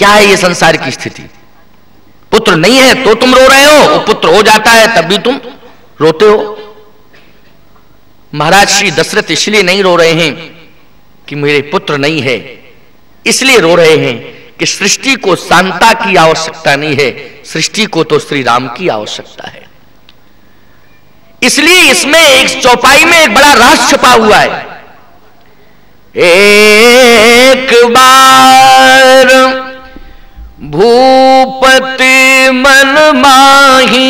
क्या है ये संसार की स्थिति? पुत्र नहीं है तो तुम रो रहे हो। पुत्र हो जाता है, तब भी तुम रोते हो। महाराज श्री दशरथ इसलिए नहीं रो रहे हैं कि मेरे पुत्र नहीं है। इसलिए रो रहे हैं कि सृष्टि को शांता की आवश्यकता नहीं है। सृष्टि को तो श्री राम की आवश्यकता है। इसलिए इसमें एक चौपाई में एक बड़ा रास छुपा हुआ है। एक बार भूपति मन माही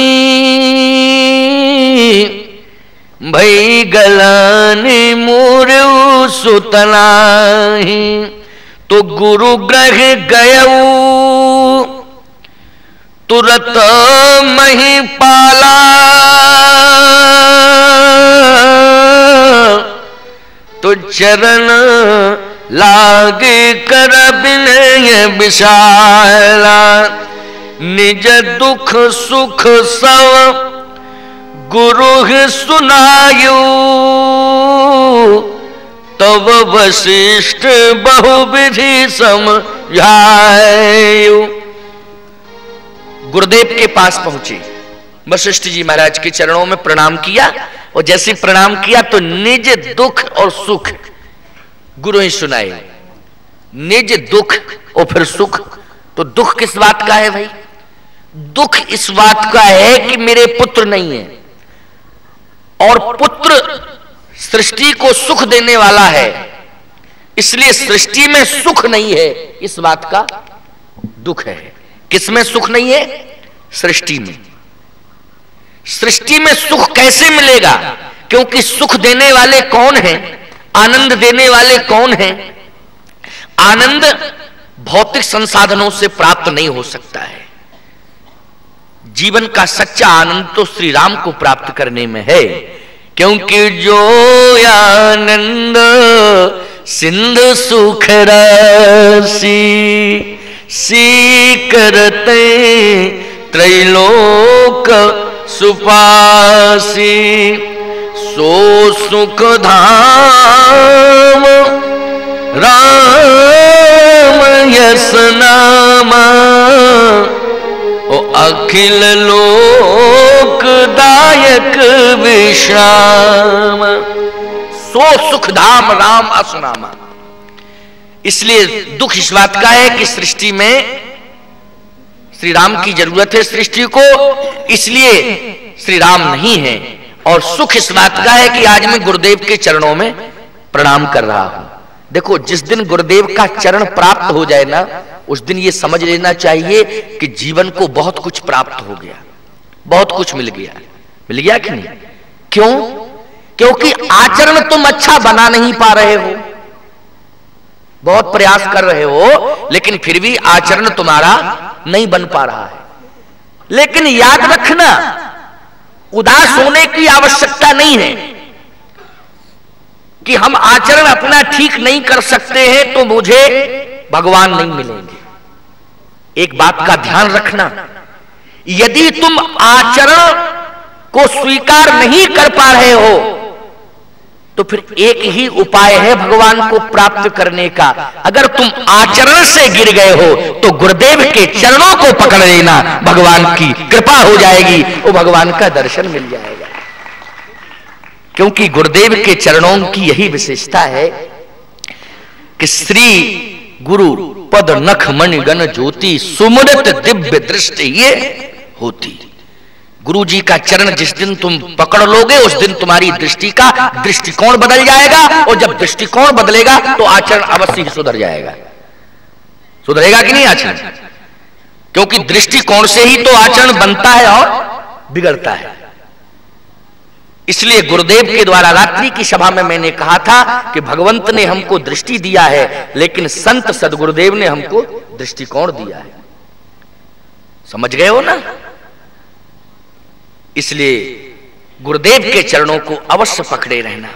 भई गलानी मूर सुतनाही तो गुरु ग्रह गय तुरत मही पाला चरण लाग कर विनय विशाला। निज दुख सुख सब गुरु सुनायु। तब वशिष्ठ बहुविधि समझायु। गुरुदेव के पास पहुँचे। वशिष्ठ जी महाराज के चरणों में प्रणाम किया और जैसे प्रणाम किया तो निज दुख और सुख गुरु ही सुनाए। निज दुख और फिर सुख। तो दुख किस बात का है भाई? दुख इस बात का है कि मेरे पुत्र नहीं है। और पुत्र सृष्टि को सुख देने वाला है। इसलिए सृष्टि में सुख नहीं है, इस बात का दुख है। किसमें सुख नहीं है? सृष्टि में। सृष्टि में सुख कैसे मिलेगा? क्योंकि सुख देने वाले कौन हैं? आनंद देने वाले कौन हैं? आनंद भौतिक संसाधनों से प्राप्त नहीं हो सकता है। जीवन का सच्चा आनंद तो श्री राम को प्राप्त करने में है। क्योंकि जो आनंद सिंध सुख रसी सी करते त्रैलोक सुपासी, सो सुख धाम राम यस नामा। ओ अखिल लोक दायक विश्राम। सो सुख धाम राम असनामा। इसलिए दुख इस बात का है कि सृष्टि में श्री राम की ज़रूरत है सृष्टि को, इसलिए श्री राम नहीं है। और सुख इस बात का है कि आज मैं गुरुदेव के चरणों में प्रणाम कर रहा हूँ। देखो, जिस दिन गुरुदेव का चरण प्राप्त हो जाए ना, उस दिन ये समझ लेना चाहिए कि जीवन को बहुत कुछ प्राप्त हो गया। बहुत कुछ मिल गया। मिल गया कि नहीं? क्यों? क्योंकि आचरण तुम अच्छा बना नहीं पा रहे हो। बहुत प्रयास कर रहे हो, लेकिन फिर भी आचरण तुम्हारा नहीं बन पा रहा है। लेकिन याद रखना, उदास होने की आवश्यकता नहीं है कि हम आचरण अपना ठीक नहीं कर सकते हैं तो मुझे भगवान नहीं मिलेंगे। एक बात का ध्यान रखना, यदि तुम आचरण को स्वीकार नहीं कर पा रहे हो तो फिर एक ही उपाय है भगवान को प्राप्त करने का। अगर तुम आचरण से गिर गए हो तो गुरुदेव के चरणों को पकड़ लेना। भगवान की कृपा हो जाएगी, वो भगवान का दर्शन मिल जाएगा। क्योंकि गुरुदेव के चरणों की यही विशेषता है कि श्री गुरु पद नख मणिगण ज्योति सुमृत दिव्य दृष्टि ये होती। गुरु जी का चरण जिस दिन तुम पकड़ लोगे, उस दिन तुम्हारी दृष्टि का दृष्टिकोण बदल जाएगा, और जब दृष्टिकोण बदलेगा तो आचरण अवश्य ही सुधर जाएगा। सुधरेगा कि नहीं आचरण? क्योंकि दृष्टिकोण से ही तो आचरण बनता है और बिगड़ता है। इसलिए गुरुदेव के द्वारा रात्रि की सभा में मैंने कहा था कि भगवंत ने हमको दृष्टि दिया है, लेकिन संत सदगुरुदेव ने हमको दृष्टिकोण दिया है। समझ गए हो ना? इसलिए गुरुदेव के चरणों को अवश्य पकड़े रहना।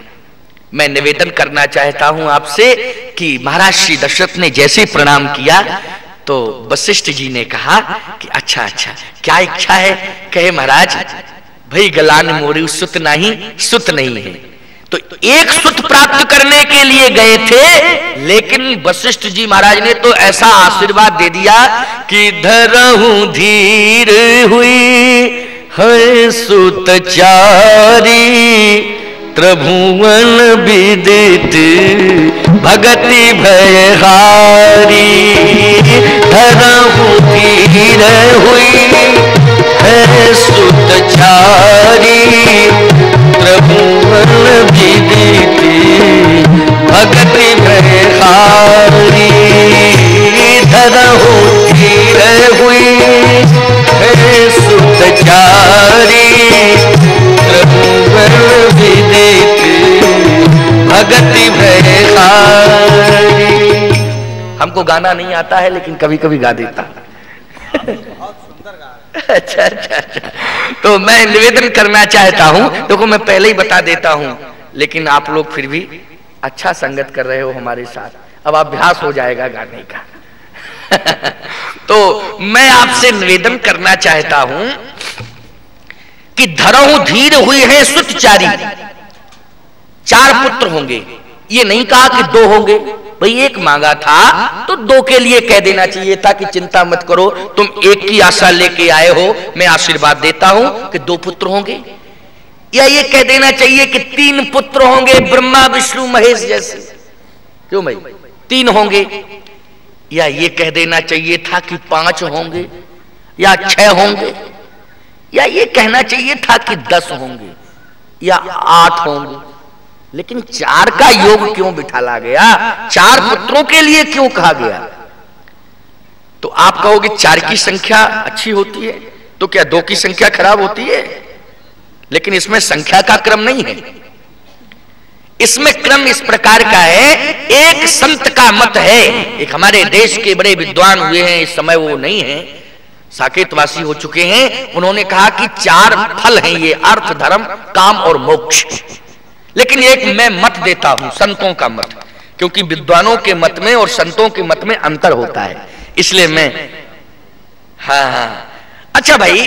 मैं निवेदन करना चाहता हूँ आपसे कि महाराज श्री दशरथ ने जैसे प्रणाम किया तो वशिष्ठ जी ने कहा कि अच्छा अच्छा क्या इच्छा है? कहे महाराज, भाई गलान मोरी सुत नहीं सुत नहीं है। तो एक सुत प्राप्त करने के लिए गए थे, लेकिन वशिष्ठ जी महाराज ने तो ऐसा आशीर्वाद दे दिया कि धरहू धीर हुई। है सुत चारी त्रिभुवन विदित, भगति भयहारी। धरहू धीर हुई है सुत चारी त्रिभुवन विदित, भगति भयहारी। धरहू धीर हुई हमको गाना नहीं आता है, लेकिन कभी कभी गा देता। अच्छा अच्छा अच्छा। तो मैं निवेदन करना चाहता हूँ, देखो तो मैं पहले ही बता देता हूँ, लेकिन आप लोग फिर भी अच्छा संगत कर रहे हो हमारे साथ। अब अभ्यास हो जाएगा गाने का। तो मैं आपसे निवेदन करना चाहता हूँ कि धरहु धीर हुई है सुतचारी। चार पुत्र होंगे। ये नहीं कहा कि दो होंगे। भाई, एक मांगा था तो दो के लिए कह देना चाहिए था कि चिंता मत करो, तुम एक की आशा लेके आए हो। मैं आशीर्वाद देता हूँ कि दो पुत्र होंगे। या ये कह देना चाहिए कि तीन पुत्र होंगे, ब्रह्मा, विष्णु, महेश जैसे। क्यों भाई? तीन होंगे। या ये कह देना चाहिए था कि पाँच होंगे, या छह होंगे, या ये कहना चाहिए था कि दस होंगे, या आठ होंगे। लेकिन चार का योग क्यों बिठाला गया? चार पुत्रों के लिए क्यों कहा गया? तो आप कहोगे चार की संख्या अच्छी होती है तो क्या दो की संख्या खराब होती है? लेकिन इसमें संख्या का क्रम नहीं है। इसमें क्रम इस प्रकार का है, एक संत का मत है। एक हमारे देश के बड़े विद्वान हुए हैं, इस समय वो नहीं है, साकेतवासी हो चुके हैं। उन्होंने कहा कि चार फल हैं ये, अर्थ, धर्म, काम और मोक्ष। लेकिन एक मैं मत देता हूँ, संतों का मत, क्योंकि विद्वानों के मत में और संतों के मत में अंतर होता है। इसलिए मैं हाँ हाँ। अच्छा भाई,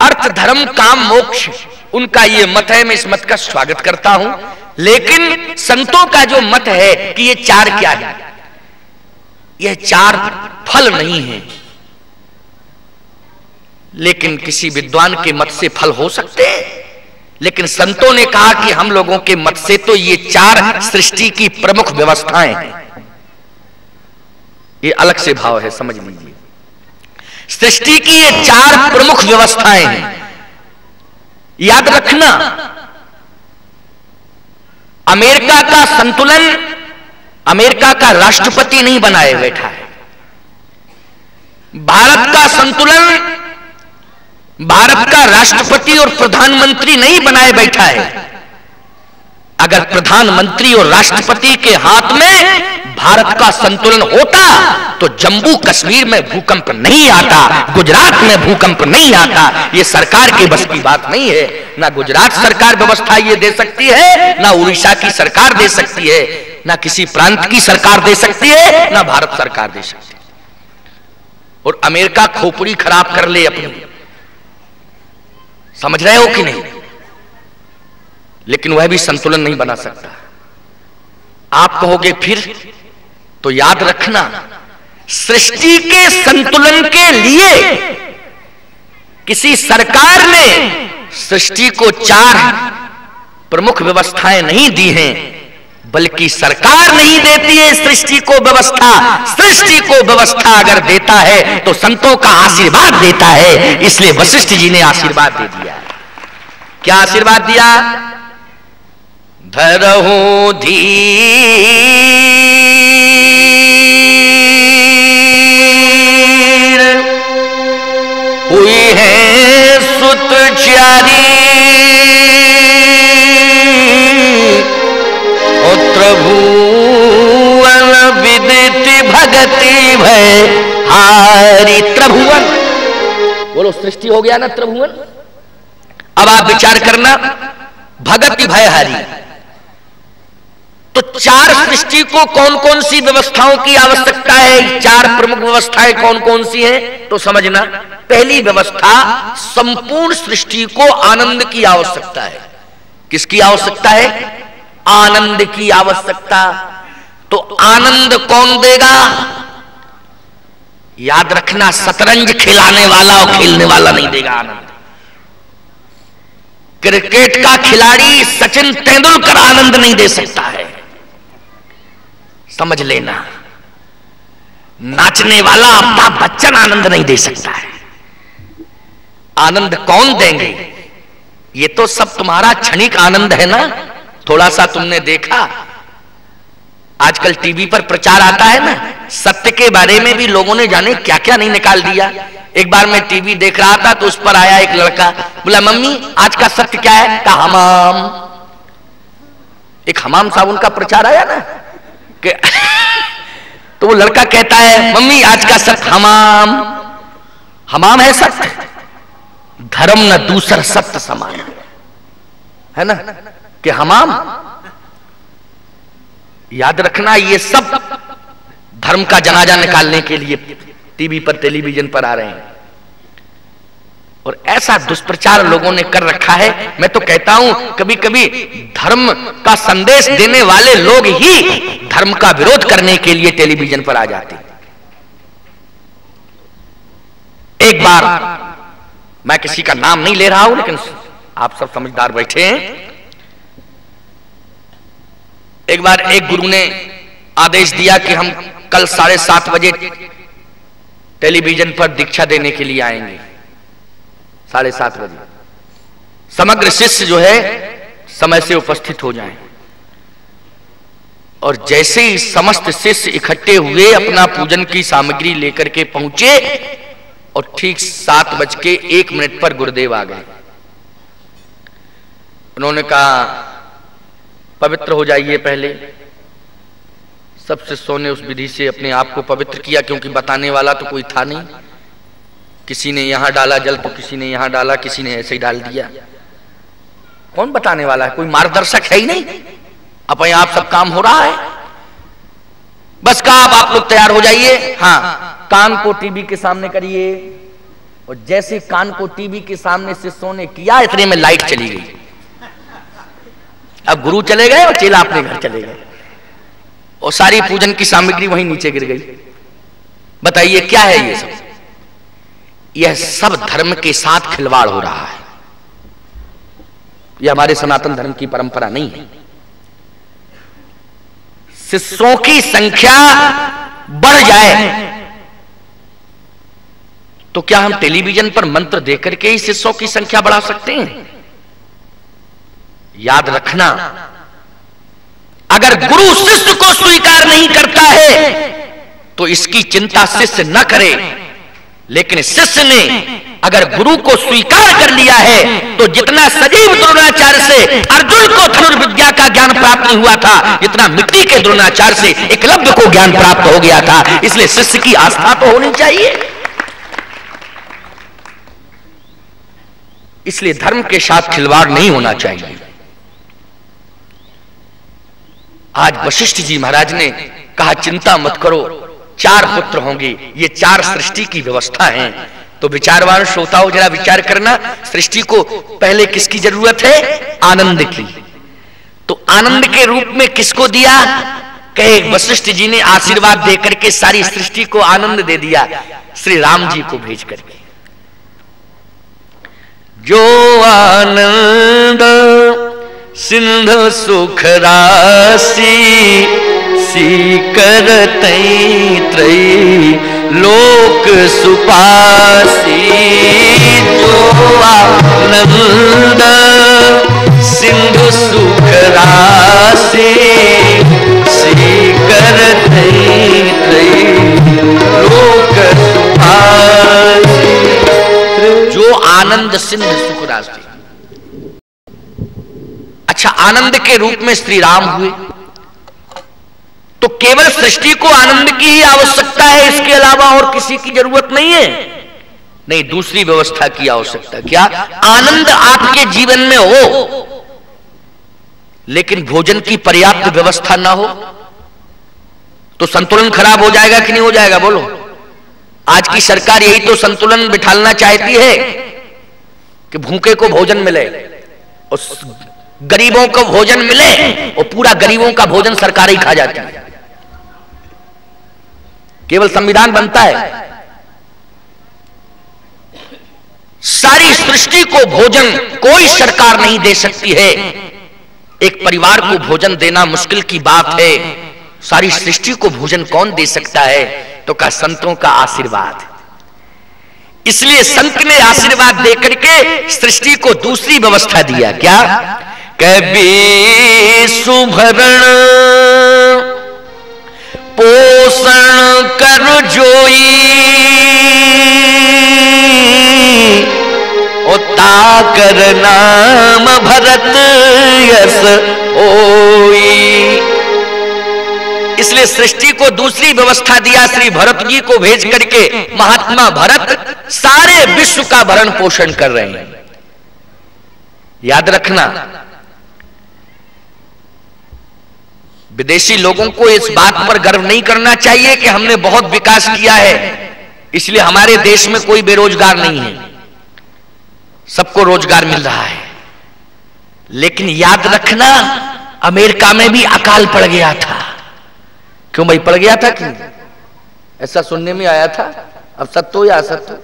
अर्थ, धर्म, काम, मोक्ष, उनका ये मत है, मैं इस मत का स्वागत करता हूँ। लेकिन संतों का जो मत है कि ये चार क्या है? यह चार फल नहीं है। लेकिन किसी विद्वान के मत से फल हो सकते हैं? लेकिन संतों ने कहा कि हम लोगों के मत से तो ये चार सृष्टि की प्रमुख व्यवस्थाएँ हैं। ये अलग से भाव है, समझ लीजिए। सृष्टि की ये चार प्रमुख व्यवस्थाएँ हैं। याद रखना, अमेरिका का संतुलन अमेरिका का राष्ट्रपति नहीं बनाए बैठा है। भारत का संतुलन भारत का राष्ट्रपति और प्रधानमंत्री नहीं बनाए बैठा है। अगर प्रधानमंत्री और राष्ट्रपति के हाथ में भारत का संतुलन होता तो जम्मू कश्मीर में भूकंप नहीं आता, गुजरात में भूकंप नहीं आता। ये सरकार की बस की बात नहीं है। ना गुजरात सरकार व्यवस्था ये दे सकती है, ना उड़ीसा की सरकार दे सकती है, ना किसी प्रांत की सरकार दे सकती है, ना भारत सरकार दे सकती है। और अमेरिका खोपड़ी खराब कर ले अपनी। समझ रहे हो कि नहीं? लेकिन वह भी संतुलन नहीं बना सकता। आप कहोगे फिर तो याद रखना, सृष्टि के संतुलन के लिए किसी सरकार ने सृष्टि को चार प्रमुख व्यवस्थाएँ नहीं दी हैं। बल्कि सरकार नहीं देती है सृष्टि को व्यवस्था। सृष्टि को व्यवस्था अगर देता है तो संतों का आशीर्वाद देता है। इसलिए वशिष्ठ जी ने आशीर्वाद दे दिया। क्या आशीर्वाद दिया? धरहू धी हुई है सुत चारी त्रिभुवन विदित भगति भय। हारी त्रिभुवन बोलो, सृष्टि हो गया ना त्रिभुवन अब आप विचार करना, भगति भयहारी तो चार सृष्टि को कौन कौन सी व्यवस्थाओं की आवश्यकता है? चार प्रमुख व्यवस्थाएँ कौन कौन सी हैं? तो समझना, पहली व्यवस्था संपूर्ण सृष्टि को आनंद की आवश्यकता है। किसकी आवश्यकता है? आनंद की आवश्यकता। तो आनंद कौन देगा? याद रखना, शतरंज खिलाने वाला और खेलने वाला नहीं देगा आनंद। क्रिकेट का खिलाड़ी सचिन तेंदुलकर आनंद नहीं दे सकता है। समझ लेना। नाचने वाला अमिताभ बच्चन आनंद नहीं दे सकता है। आनंद कौन देंगे? ये तो सब तुम्हारा क्षणिक आनंद है ना? थोड़ा सा तुमने देखा? आजकल टीवी पर प्रचार आता है ना, सत्य के बारे में भी लोगों ने जाने क्या क्या नहीं निकाल दिया। एक बार मैं टीवी देख रहा था तो उस पर आया एक लड़का, बोला, मम्मी, आज का सत्य क्या है? का हमाम। एक हमाम साबुन का प्रचार आया ना, कि तो वो लड़का कहता है, मम्मी, आज का सत्य हमाम। हमाम है सत्य, धर्म न दूसर सत्य समान। है ना? कि हमाम, याद रखना ये सब धर्म का जनाजा निकालने के लिए टीवी पर, टेलीविज़न पर आ रहे हैं। और ऐसा दुष्प्रचार लोगों ने कर रखा है। मैं तो कहता हूँ कभी कभी धर्म का संदेश देने वाले लोग ही धर्म का विरोध करने के लिए टेलीविज़न पर आ जाते एक बार, मैं किसी का नाम नहीं ले रहा हूँ, लेकिन आप सब समझदार बैठे हैं। एक बार एक गुरु ने आदेश दिया कि हम कल साढ़े सात बजे टेलीविज़न पर दीक्षा देने के लिए आएँगे। साढ़े सात बजे। समग्र शिष्य जो है, समय से उपस्थित हो जाएँ। और जैसे ही समस्त शिष्य इकट्ठे हुए, अपना पूजन की सामग्री लेकर के पहुँचे, और ठीक सात बज के एक मिनट पर गुरुदेव आ गए। उन्होंने कहा पवित्र हो जाइए पहले। सब शिष्यों ने उस विधि से अपने आप को पवित्र किया, क्योंकि बताने वाला तो कोई था नहीं। किसी ने यहाँ डाला जल तो किसी ने यहाँ डाला, किसी ने ऐसे ही डाल दिया। कौन बताने वाला है? कोई मार्गदर्शक है ही नहीं। अपने आप सब काम हो रहा है। बस कहा अब आप लोग तैयार हो जाइए। हाँ कान को टीवी के सामने करिए। और जैसे कान को टीवी के सामने शिष्यों ने किया, इतने में लाइट चली गई। अब गुरु चले गए और चेला अपने घर चले गए। और सारी पूजन की सामग्री वहीं नीचे गिर गई। बताइए, क्या है ये सब? यह सब धर्म के साथ खिलवाड़ हो रहा है। यह हमारे सनातन धर्म की परंपरा नहीं है। शिष्यों की संख्या बढ़ जाए तो क्या हम टेलीविज़न पर मंत्र देकर के ही शिष्यों की संख्या बढ़ा सकते हैं? याद रखना, अगर गुरु शिष्य को स्वीकार नहीं करता है तो इसकी चिंता शिष्य न करे। लेकिन शिष्य ने अगर गुरु को स्वीकार कर लिया है तो जितना सजीव द्रोणाचार्य से अर्जुन को धनुर्विद्या का ज्ञान प्राप्त नहीं हुआ था, जितना मिट्टी के द्रोणाचार्य से एकलव्य को ज्ञान प्राप्त हो गया था, इसलिए शिष्य की आस्था तो होनी चाहिए। इसलिए धर्म के साथ खिलवाड़ नहीं होना चाहिए। आज वशिष्ठ जी महाराज ने कहा, चिंता मत करो, चार पुत्र होंगे, ये चार सृष्टि की व्यवस्था है। तो विचारवान श्रोताओं, जरा विचार करना, सृष्टि को पहले किसकी ज़रूरत है? आनंद की। तो आनंद के रूप में किसको दिया? कहे, वशिष्ठ जी ने आशीर्वाद देकर के सारी सृष्टि को आनंद दे दिया, श्री राम जी को भेज करके। जो आनंद सिंध सुख राशि सीकर त्रयी लोक सुपासी। जो आनंद सिंधु सुख राशि सीकर त्रयी लोक सुपासी। जो आनंद सिंधु सुख राशि अच्छा आनंद के रूप में श्री राम हुए। तो केवल सृष्टि को आनंद की ही आवश्यकता है, इसके अलावा और किसी की ज़रूरत नहीं है। नहीं, दूसरी व्यवस्था की आवश्यकता। क्या? आनंद आपके जीवन में हो, लेकिन भोजन की पर्याप्त व्यवस्था ना हो। तो संतुलन खराब हो जाएगा कि नहीं हो जाएगा? बोलो। आज की सरकार यही तो संतुलन बिठालना चाहती है कि भूखे को भोजन मिले और गरीबों को भोजन मिले और पूरा गरीबों का भोजन सरकार ही खा जाती है। केवल संविधान बनता है। सारी सृष्टि को भोजन कोई सरकार नहीं दे सकती है। एक परिवार को भोजन देना मुश्किल की बात है। सारी सृष्टि को भोजन कौन दे सकता है? तो का संतों का आशीर्वाद। इसलिए संत ने आशीर्वाद देकर के सृष्टि को दूसरी व्यवस्था दिया। क्या? कभी सुभरण, पोषण कर जोई। ताकर नाम भरत यस ओई। इसलिए सृष्टि को दूसरी व्यवस्था दिया श्री भरत जी को भेज करके महात्मा भरत सारे विश्व का भरण पोषण कर रहे हैं। याद रखना विदेशी लोगों को इस बात पर गर्व नहीं करना चाहिए कि हमने बहुत विकास किया है। इसलिए हमारे देश में कोई बेरोजगार नहीं है। सबको रोज़गार मिल रहा है। लेकिन याद रखना, अमेरिका में भी अकाल पड़ गया था। क्यों भाई, पड़ गया था क्यों ऐसा सुनने में आया था? अब सत्य या असत्य?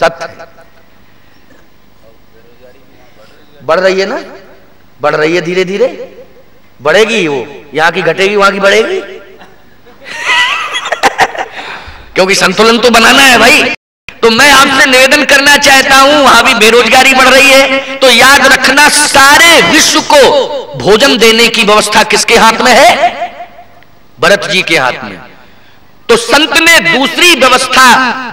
सत्य बढ़ रही है ना? बढ़ रही है धीरे धीरे बढ़ेगी वो। यहाँ की घटेगी, वहाँ की बढ़ेगी। क्योंकि संतुलन तो बनाना है भाई। तो मैं आपसे निवेदन करना चाहता हूँ, वहाँ भी बेरोजगारी बढ़ रही है। तो याद रखना, सारे विश्व को भोजन देने की व्यवस्था किसके हाथ में है? भरत जी के हाथ में। तो संत ने दूसरी व्यवस्था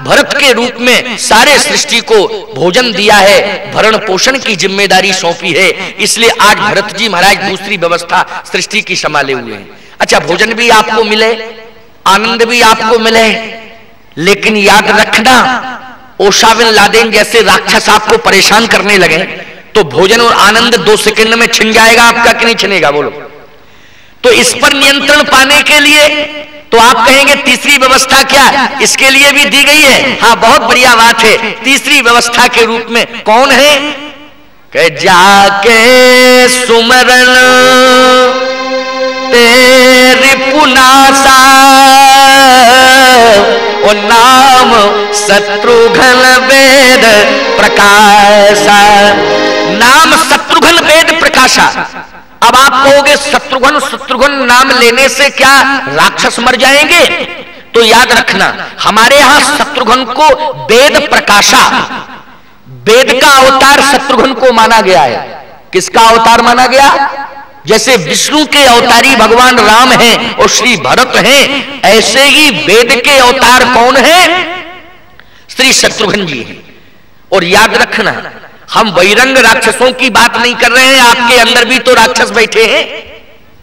भरत के रूप में सारे सृष्टि को भोजन दिया है, भरण पोषण की ज़िम्मेदारी सौंपी है, इसलिए आज भरत जी महाराज दूसरी व्यवस्था सृष्टि की संभाले हुए हैं। अच्छा भोजन भी आपको मिले, आनंद भी आपको मिले, लेकिन याद रखना ओशाविन लादेन जैसे राक्षस आपको परेशान करने लगे तो भोजन और आनंद दो सेकंड में छिन जाएगा आपका कि नहीं छिनेगा, बोलो। तो इस पर नियंत्रण पाने के लिए तो आप कहेंगे तीसरी व्यवस्था क्या? इसके लिए भी दी गई है। हाँ बहुत बढ़िया बात है। तीसरी व्यवस्था के रूप में कौन है? कह, जाके सुमरण तेरी पुनासा, ओ नाम शत्रुघ्न वेद प्रकाशा। नाम शत्रुघ्न वेद प्रकाशा। अब आप कहोगे शत्रुघ्न शत्रुघ्न नाम लेने से क्या राक्षस मर जाएँगे? तो याद रखना, हमारे यहाँ शत्रुघ्न को वेद प्रकाशा, वेद का अवतार शत्रुघ्न को माना गया है। किसका अवतार माना गया? जैसे विष्णु के अवतारी भगवान राम हैं और श्री भरत हैं, ऐसे ही वेद के अवतार कौन है? श्री शत्रुघ्न जी हैं। और याद रखना हम वैरंग राक्षसों की बात नहीं कर रहे हैं, आपके अंदर भी तो राक्षस बैठे हैं।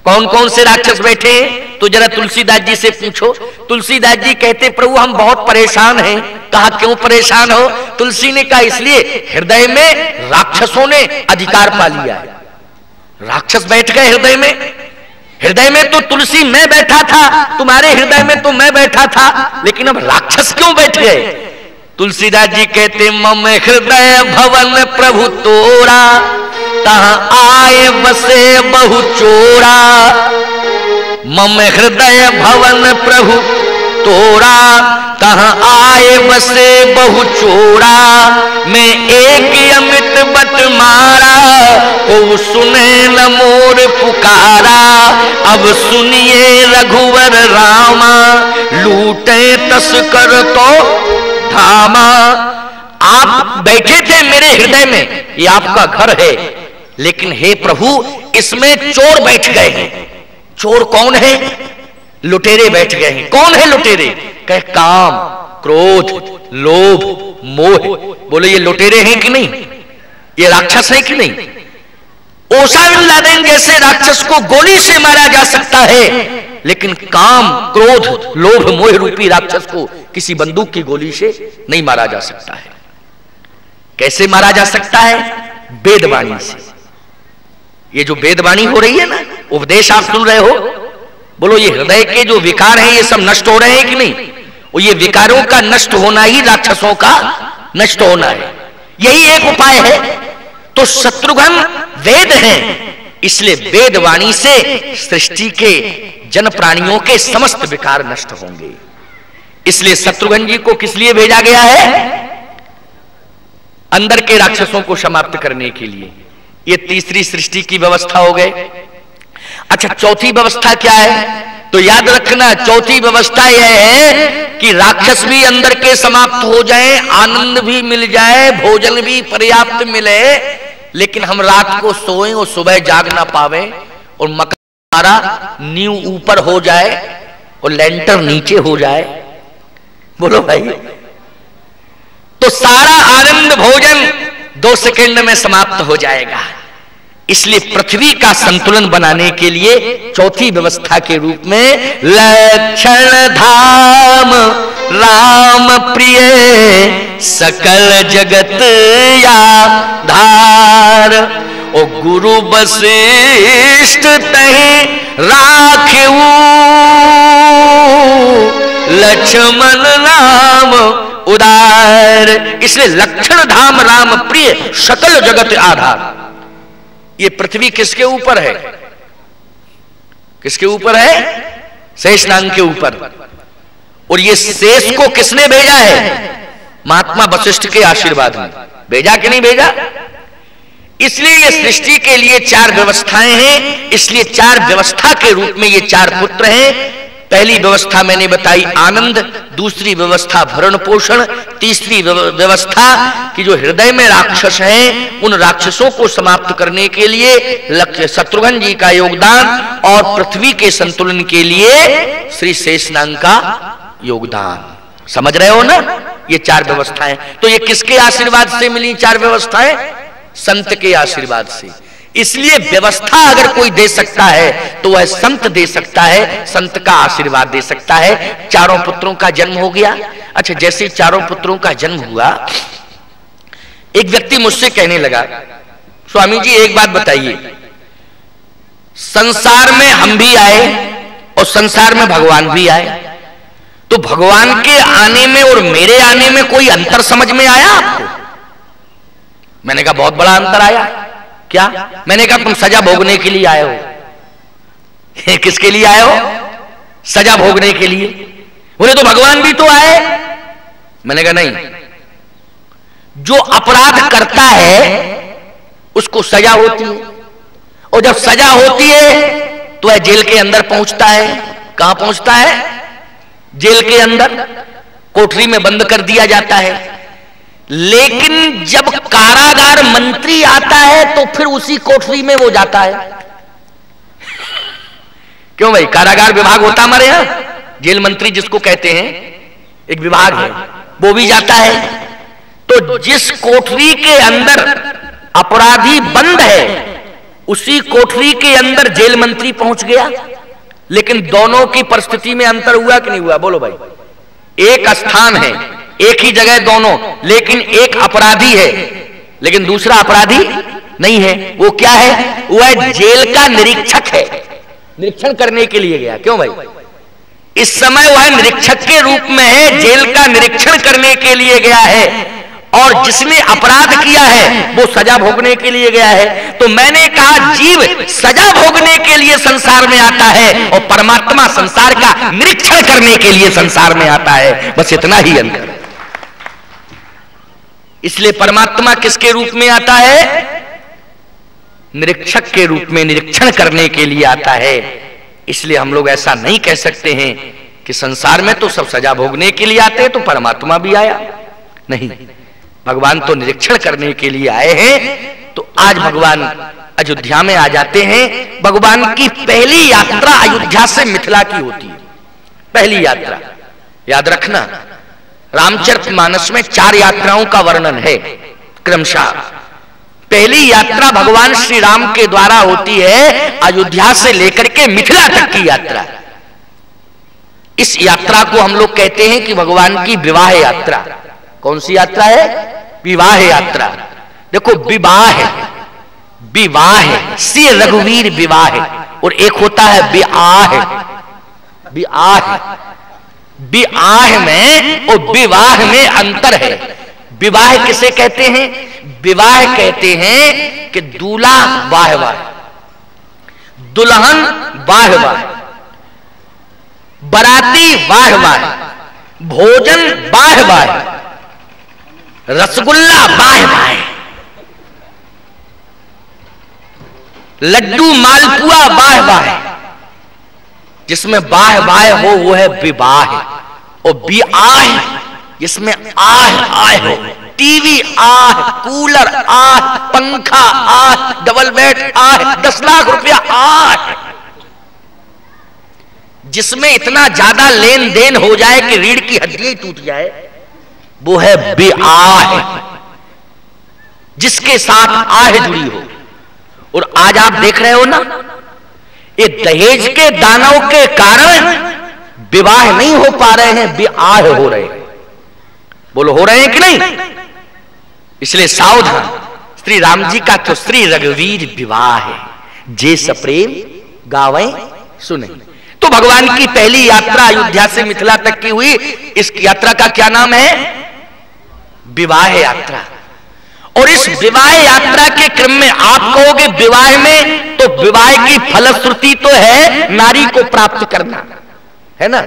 कौन कौन से राक्षस बैठे हैं? तो जरा तुलसीदास जी से पूछो। तुलसीदास जी कहते, प्रभु, हम बहुत परेशान हैं। कहा क्यों परेशान हो? तुलसी ने कहा, इसलिए हृदय में राक्षसों ने अधिकार पा लिया है। राक्षस बैठ गए हृदय में। हृदय में तो तुलसी मैं बैठा था, तुम्हारे हृदय में तो मैं बैठा था, लेकिन अब राक्षस क्यों बैठ गए? तुलसीदास जी कहते, मम हृदय भवन प्रभु तोरा तहा आए बसे बहु चोरा। मम हृदय भवन प्रभु तोरा कहा आए बसे बहु चोरा। मैं एक अमित बट मारा, को सुने न मोर पुकारा। अब सुनिए रघुवर रामा, लूटे तस्कर तो धामा आप बैठे थे मेरे हृदय में, ये आपका घर है। लेकिन हे प्रभु, इसमें चोर बैठ गए हैं। चोर कौन है? लुटेरे बैठ गए हैं। कौन है लुटेरे? कह, काम, क्रोध, लोभ, मोह। बोले, ये लुटेरे हैं कि नहीं? ये राक्षस है कि नहीं? ओसा लादेन जैसे राक्षस को गोली से मारा जा सकता है। लेकिन काम, क्रोध, लोभ, मोह रूपी राक्षस को किसी बंदूक की गोली से नहीं मारा जा सकता है। कैसे मारा जा सकता है? वेदवाणी से। ये जो वेदवाणी हो रही है ना, उपदेश आप सुन रहे हो, बोलो ये हृदय के जो विकार हैं, ये सब नष्ट हो रहे हैं कि नहीं? और ये विकारों का नष्ट होना ही राक्षसों का नष्ट होना है। यही एक उपाय है। तो शत्रुघ्न वेद हैं। इसलिए वेद वाणी से सृष्टि के जन प्राणियों के समस्त विकार नष्ट होंगे। इसलिए शत्रुघ्न जी को किस लिए भेजा गया है? अंदर के राक्षसों को समाप्त करने के लिए। ये तीसरी सृष्टि की व्यवस्था हो गए अच्छा चौथी व्यवस्था क्या है? तो याद रखना चौथी व्यवस्था यह है कि राक्षस भी अंदर के समाप्त हो जाएँ, आनंद भी मिल जाए भोजन भी पर्याप्त मिले लेकिन हम रात को सोए और सुबह जाग ना पावे और मकारा नींव ऊपर हो जाए और लेंटर नीचे हो जाए। बोलो भाई। तो सारा आनंद भोजन दो सेकंड में समाप्त हो जाएगा। इसलिए पृथ्वी का संतुलन बनाने के लिए चौथी व्यवस्था के रूप में लक्षण धाम, राम प्रिय, सकल जगत या धार ओ गुरु वशिष्ठ तही राखे लक्ष्मण राम उदार, इसलिए लक्षण धाम, राम प्रिय, सकल जगत आधार। ये पृथ्वी किसके ऊपर है? किसके ऊपर है? शेष नांग के ऊपर। और ये शेष को किसने भेजा है? महात्मा वशिष्ठ के आशीर्वाद में। भेजा कि नहीं भेजा? इसलिए ये सृष्टि के लिए चार व्यवस्थाएँ हैं, इसलिए चार व्यवस्था के रूप में ये चार पुत्र हैं पहली व्यवस्था मैंने बताई, आनंद, दूसरी व्यवस्था भरण पोषण, तीसरी व्यवस्था कि जो हृदय में राक्षस हैं, उन राक्षसों को समाप्त करने के लिए लक्ष्य शत्रुघ्न जी का योगदान और पृथ्वी के संतुलन के लिए श्री शेषनांग का योगदान। समझ रहे हो ना? ये चार व्यवस्थाएँ। तो ये किसके आशीर्वाद से मिली चार व्यवस्थाएँ? संत के आशीर्वाद से। इसलिए व्यवस्था अगर कोई दे सकता है तो वह संत दे सकता है, संत का आशीर्वाद दे सकता है। चारों पुत्रों का जन्म हो गया। अच्छा जैसे चारों पुत्रों का जन्म हुआ, एक व्यक्ति मुझसे कहने लगा, स्वामी जी, एक बात बताइए। संसार में हम भी आए और संसार में भगवान भी आए। तो भगवान के आने में और मेरे आने में कोई अंतर समझ में आया आपको? मैंने कहा, बहुत बड़ा अंतर आया। क्या? मैंने कहा, तुम सजा भोगने के लिए आए हो। किसके लिए आए हो? सजा भोगने के लिए। बोले तो भगवान भी तो आए। मैंने कहा, नहीं। जो अपराध करता है, उसको सजा होती है। और जब सजा होती है तो वह जेल के अंदर पहुँचता है। कहाँ पहुँचता है? जेल के अंदर। कोठरी में बंद कर दिया जाता है। लेकिन जब कारागार मंत्री आता है तो फिर उसी कोठरी में वो जाता है। क्यों भाई? कारागार विभाग होता हमारे यहाँ? जेल मंत्री जिसको कहते हैं, एक विभाग है, वो भी जाता है। तो जिस कोठरी के अंदर अपराधी बंद है, उसी कोठरी के अंदर जेल मंत्री पहुँच गया। लेकिन दोनों की परिस्थिति में अंतर हुआ कि नहीं हुआ? बोलो भाई। एक स्थान है एक ही जगह दोनों, लेकिन एक अपराधी है। लेकिन दूसरा अपराधी नहीं है। वो क्या है? वह जेल का निरीक्षक है। निरीक्षण करने के लिए गया। क्यों भाई? इस समय वह निरीक्षक के रूप में है, जेल का निरीक्षण करने के लिए गया है। और जिसने अपराध किया है, वो सजा भोगने के लिए गया है। तो मैंने कहा, जीव सजा भोगने के लिए संसार में आता है और परमात्मा संसार का निरीक्षण करने के लिए संसार में आता है। बस इतना ही अंतर। इसलिए परमात्मा किसके रूप में आता है? निरीक्षक के रूप में निरीक्षण करने के लिए आता है। इसलिए हम लोग ऐसा नहीं कह सकते हैं कि संसार में तो सब सजा भोगने के लिए आते हैं तो परमात्मा भी आया। नहीं। भगवान तो निरीक्षण करने के लिए आए हैं तो आज भगवान अयोध्या में आ जाते हैं। भगवान की पहली यात्रा अयोध्या से मिथिला की होती है। पहली यात्रा। याद रखना रामचरित मानस में चार यात्राओं का वर्णन है। क्रमशः, पहली यात्रा भगवान श्री राम के द्वारा होती है अयोध्या से लेकर के मिथिला तक की यात्रा। इस यात्रा को हम लोग कहते हैं कि भगवान की विवाह यात्रा। कौन सी यात्रा है? विवाह यात्रा। देखो, विवाह है। विवाह है। सी रघुवीर विवाह है। और एक होता है विआह विआह विवाह में और विवाह में अंतर है। विवाह किसे कहते हैं? विवाह कहते हैं कि दूल्हा वाह वाह दुल्हन वाह वाह बराती वाह वाह भोजन वाह वाह रसगुल्ला वाह वाह लड्डू मालपुआ वाह वाह जिसमें बाह बाह हो, वो है विवाह। और बी आह जिसमें आह आह हो। टीवी आह, कूलर आह, पंखा आह, डबल बेड आह, दस लाख रुपया आह। जिसमें इतना ज़्यादा लेन देन हो जाए कि रीढ़ की हड्डी टूट जाए, वो है बेआह जिसके साथ आह जुड़ी हो। और आज आप देख रहे हो ना ये दहेज के दानव के कारण विवाह नहीं हो पा रहे हैं विवाह हो रहे हैं। बोलो, हो रहे हैं कि नहीं? इसलिए सावधान। श्री राम जी का तो श्री रघुवीर विवाह है। जे सप्रेम गावे सुने। तो भगवान की पहली यात्रा अयोध्या से मिथिला तक की हुई। इस यात्रा का क्या नाम है? विवाह यात्रा। और इस विवाह यात्रा के क्रम में आप कहोगे, विवाह में तो विवाह की फलश्रुति तो है नारी को प्राप्त करना। है ना?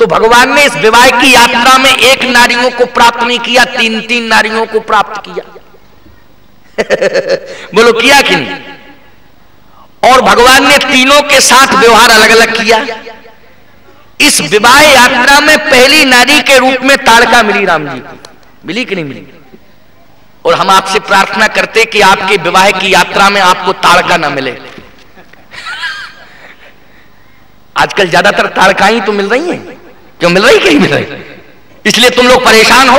तो भगवान ने इस विवाह की यात्रा में एक नारियों को प्राप्त नहीं किया, तीन तीन नारियों को प्राप्त किया। बोलो, किया कि नहीं? और भगवान ने तीनों के साथ व्यवहार अलग अलग किया। इस विवाह यात्रा में पहली नारी के रूप में ताड़का मिली राम जी को। मिली कि नहीं मिली? और हम आपसे प्रार्थना करते कि आपके विवाह की यात्रा में आपको ताड़का ना मिले। आजकल ज़्यादातर ताड़काई तो मिल रही हैं। क्यों मिल रही कहीं मिल रही? इसलिए तुम लोग परेशान हो।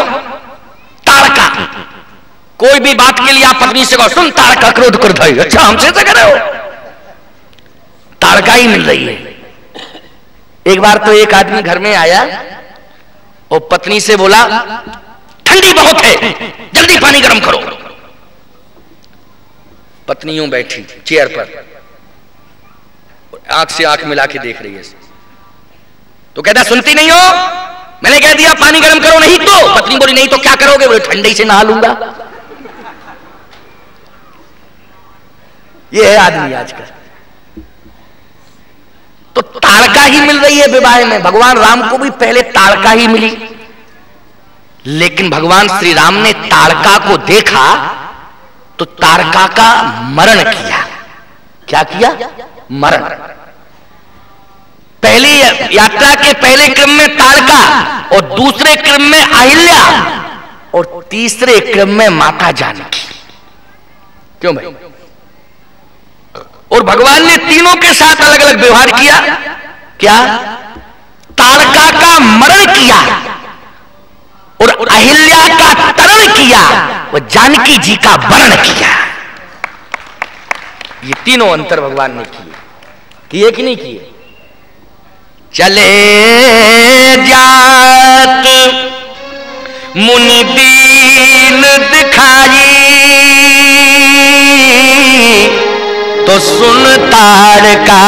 ताड़का। कोई भी बात के लिए आप पत्नी से कहो सुन, ताड़का क्रोध क्रोध अच्छा हमसे से करे हो। ताड़का ही मिल रही है। एक बार तो एक आदमी घर में आया, और पत्नी से बोला ठंडी बहुत है। जल्दी पानी गर्म करो। पत्नियों बैठी चेयर पर। आँख से आँख मिला के देख रही है। तो कहता, सुनती नहीं हो? मैंने कह दिया, पानी गर्म करो, नहीं तो। पत्नी बोली, नहीं तो क्या करोगे? बोले, ठंडे से नहा लूँगा। ये है आदमी आजकल। तो ताड़का ही मिल रही है विवाह में। भगवान राम को भी पहले ताड़का ही मिली। लेकिन भगवान श्री राम ने तारका को देखा तो तारका का मरण किया। क्या किया? मरण। पहली यात्रा के पहले क्रम में ताड़का और दूसरे क्रम में अहिल्या और तीसरे क्रम में माता जानकी। क्यों भाई? और भगवान ने तीनों के साथ अलग अलग व्यवहार किया। क्या? ताड़का का मरण किया। और अहिल्या का तरण किया, और जानकी जी का वर्ण किया। ये तीनों अंतर भगवान ने किए किए कि नहीं किए। चले जात मुनि दीन दिखाई तो सुन तार का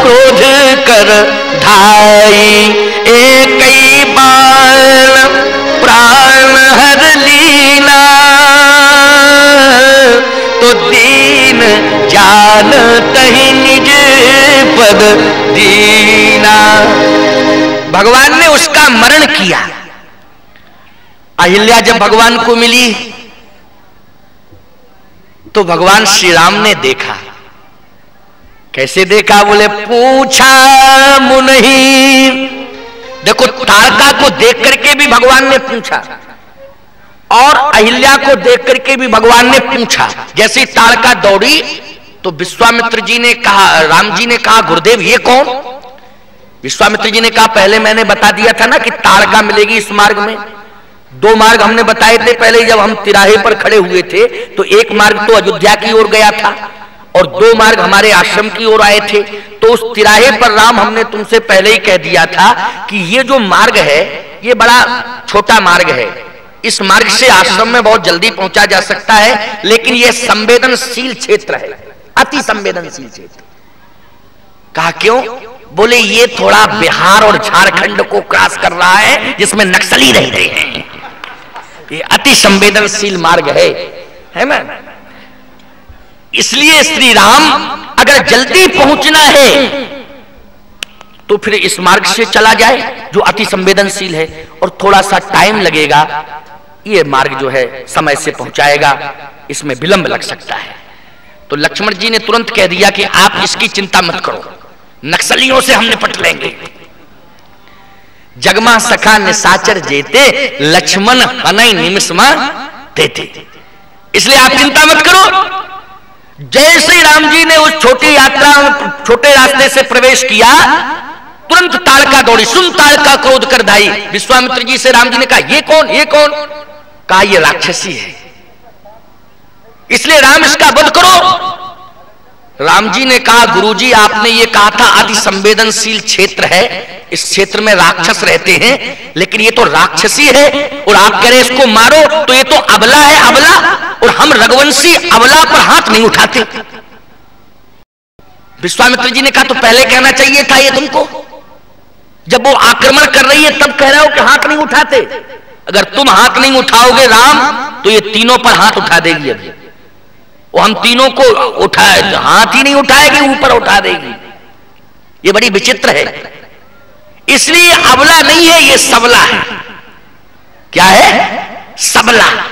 क्रोध कर धाई। एक प्राण हर लीना तो दीन जान तही निज पद दीना। भगवान ने उसका मरण किया। अहिल्या जब भगवान को मिली तो भगवान श्री राम ने देखा। कैसे देखा? बोले, पूछा मुनही। देखो, तारका को देख करके भी भगवान ने पूछा और अहिल्या को देख करके भी भगवान ने पूछा। जैसे तारका दौड़ी तो विश्वामित्र जी ने कहा, राम जी ने कहा, गुरुदेव, ये कौन? विश्वामित्र जी ने कहा, पहले मैंने बता दिया था ना कि तारका मिलेगी इस मार्ग में। दो मार्ग हमने बताए थे पहले, जब हम तिराहे पर खड़े हुए थे तो एक मार्ग तो अयोध्या की ओर गया था। और दो मार्ग हमारे आश्रम की ओर आए थे। तो उस तिराहे पर राम हमने तुमसे पहले ही कह दिया था कि ये जो मार्ग है, ये बड़ा छोटा मार्ग है। इस मार्ग से आश्रम में बहुत जल्दी पहुँचा जा सकता है, लेकिन यह संवेदनशील क्षेत्र है, अति संवेदनशील क्षेत्र। कहा क्यों? बोले, ये थोड़ा बिहार और झारखंड को क्रॉस कर रहा है, जिसमें नक्सली रह रहे हैं। ये अति संवेदनशील मार्ग है। है ना? इसलिए श्री राम अगर जल्दी पहुँचना है तो फिर इस मार्ग से चला जाए, जो अति संवेदनशील है, और थोड़ा सा टाइम लगेगा, ये मार्ग जो है, समय से पहुंचाएगा, इसमें विलंब लग सकता है। तो लक्ष्मण जी ने तुरंत कह दिया कि आप इसकी चिंता मत करो, नक्सलियों से हम निपट लेंगे। जगमा सखा निशाचर जेते, लक्ष्मण हनई निमिषमा देते। इसलिए आप चिंता मत करो जैसे राम जी ने उस छोटी यात्रा, छोटे रास्ते से प्रवेश किया। तुरंत ताड़का दौड़ी, सुन ताड़का क्रोध कर धाई। विश्वामित्र जी से राम जी ने कहा, ये कौन ये कौन? कहा, ये राक्षसी है। इसलिए राम, इसका वध करो। राम जी ने कहा, गुरुजी, आपने ये कहा था अति संवेदनशील क्षेत्र है, इस क्षेत्र में राक्षस रहते हैं, लेकिन ये तो राक्षसी है, और आप कह रहे इसको मारो तो ये तो अबला है, अबला, और हम रघुवंशी अबला पर हाथ नहीं उठाते। विश्वामित्र जी ने कहा तो पहले कहना चाहिए था ये तुमको। जब वो आक्रमण कर रही है, तब कह रहे हो कि हाथ नहीं उठाते। अगर तुम हाथ नहीं उठाओगे राम तो ये तीनों पर हाथ उठा देगी अभी। वो हम तीनों को उठाए, हाथ ही नहीं उठाएगी, ऊपर उठा देगी। ये बड़ी विचित्र है। इसलिए अबला नहीं है, ये सबला है। क्या है? सबला।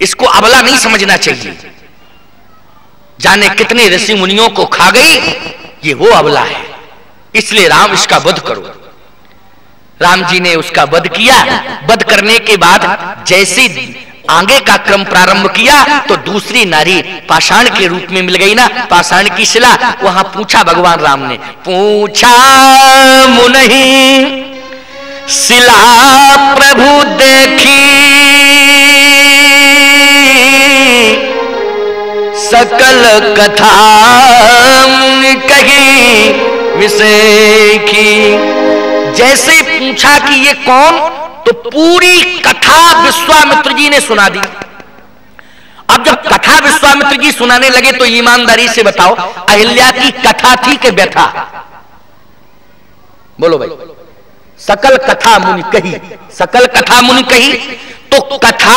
इसको अबला नहीं समझना चाहिए। जाने कितने ऋषि मुनियों को खा गई, ये वो अबला है। इसलिए राम इसका वध करो। राम जी ने उसका वध किया। वध करने के बाद जैसे आगे का क्रम प्रारंभ किया तो दूसरी नारी पाषाण के रूप में मिल गई ना। पाषाण की शिला, वहाँ पूछा भगवान राम ने, पूछा मुनही शिला प्रभु देखी, सकल कथा कही विषय की? जैसे पूछा कि ये कौन तो पूरी कथा विश्वामित्र जी ने सुना दी। अब जब कथा विश्वामित्र जी सुनाने लगे तो ईमानदारी से बताओ, अहिल्या की कथा थी कि व्यथा? बोलो भाई। सकल कथा मुनि कही, सकल कथा मुनि कही तो कथा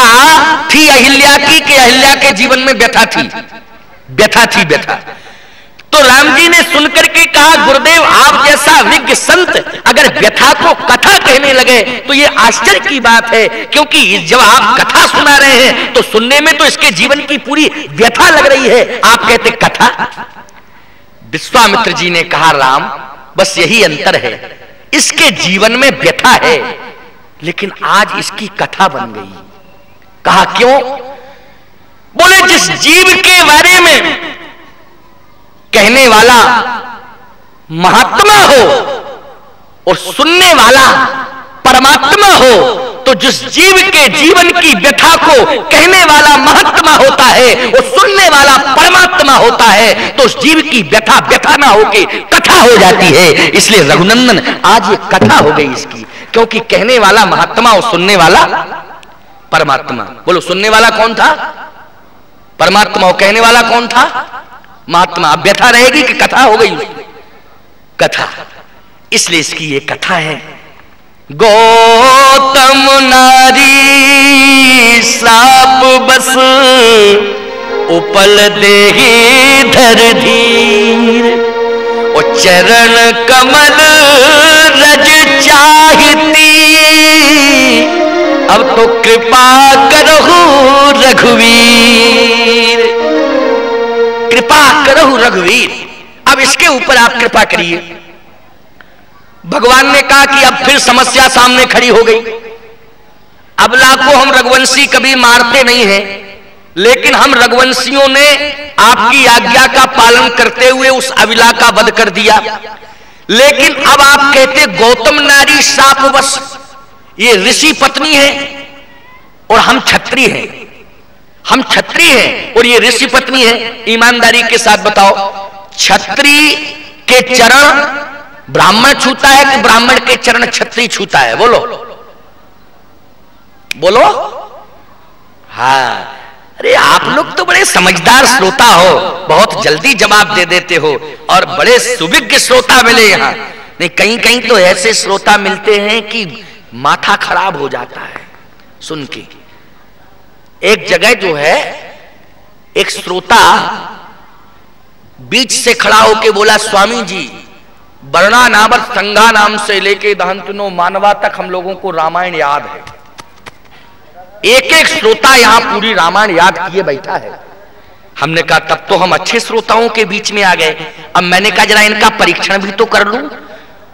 थी अहिल्या की कि अहिल्या के जीवन में व्यथा थी? व्यथा थी, व्यथा। तो राम जी ने सुनकर के कहा, गुरुदेव, आप जैसा विज्ञ संत अगर व्यथा को कथा कहने लगे तो ये आश्चर्य की बात है, क्योंकि जब आप कथा सुना रहे हैं तो सुनने में तो इसके जीवन की पूरी व्यथा लग रही है। आप कहते, कथा? विश्वामित्र जी ने कहा, राम, बस यही अंतर है। इसके जीवन में व्यथा है, लेकिन आज इसकी कथा बन गई। कहा, क्यों? बोले, जिस जीव के बारे में कहने वाला महात्मा हो और सुनने वाला परमात्मा हो तो जिस जीव के जीवन की व्यथा को कहने वाला महात्मा होता है, और सुनने वाला परमात्मा होता है तो उस जीव की व्यथा व्यथा ना होके कथा हो जाती है। इसलिए रघुनंदन, आज ये कथा हो गई इसकी, क्योंकि कहने वाला महात्मा और सुनने वाला परमात्मा। बोलो, सुनने वाला कौन था? परमात्मा और कहने वाला कौन था? महात्मा अब व्यथा रहेगी कि कथा हो गई। कथा। इसलिए इसकी ये कथा है, गौतम नारी साप बस, उपल देही धर धीर और चरण कमल रज चाहती। अब तो कृपा करो रघुवीर। कृपा करो रघुवीर, अब इसके ऊपर आप कृपा करिए। भगवान ने कहा कि अब फिर समस्या सामने खड़ी हो गई। अबला को हम रघुवंशी कभी मारते नहीं हैं, लेकिन हम रघुवंशियों ने आपकी आज्ञा का पालन करते हुए उस अबिला का वध कर दिया। लेकिन अब आप कहते गौतम नारी शापवश, ये ऋषि पत्नी है और हम छत्री हैं। हम छत्री हैं और ये ऋषि पत्नी है। ईमानदारी के साथ बताओ। छत्री के चरण ब्राह्मण छूता है कि ब्राह्मण के चरण छत्री छूता है? बोलो। बोलो। हा। अरे आप लोग तो बड़े समझदार श्रोता हो। बहुत जल्दी जवाब दे देते हो और बड़े सुविज्ञ श्रोता मिले यहाँ। नहीं कहीं कहीं तो ऐसे श्रोता मिलते हैं कि माथा खराब हो जाता है। सुन के। एक जगह जो है, एक श्रोता बीच से खड़ा होके बोला, स्वामी जी, वर्णा नावर संगा नाम से लेके दहंतनो मानवा तक हम लोगों को रामायण याद है। एक एक श्रोता यहाँ पूरी रामायण याद किए बैठा है। हमने कहा, तब तो हम अच्छे श्रोताओं के बीच में आ गए। अब मैंने कहा, जरा इनका परीक्षण भी तो कर लू।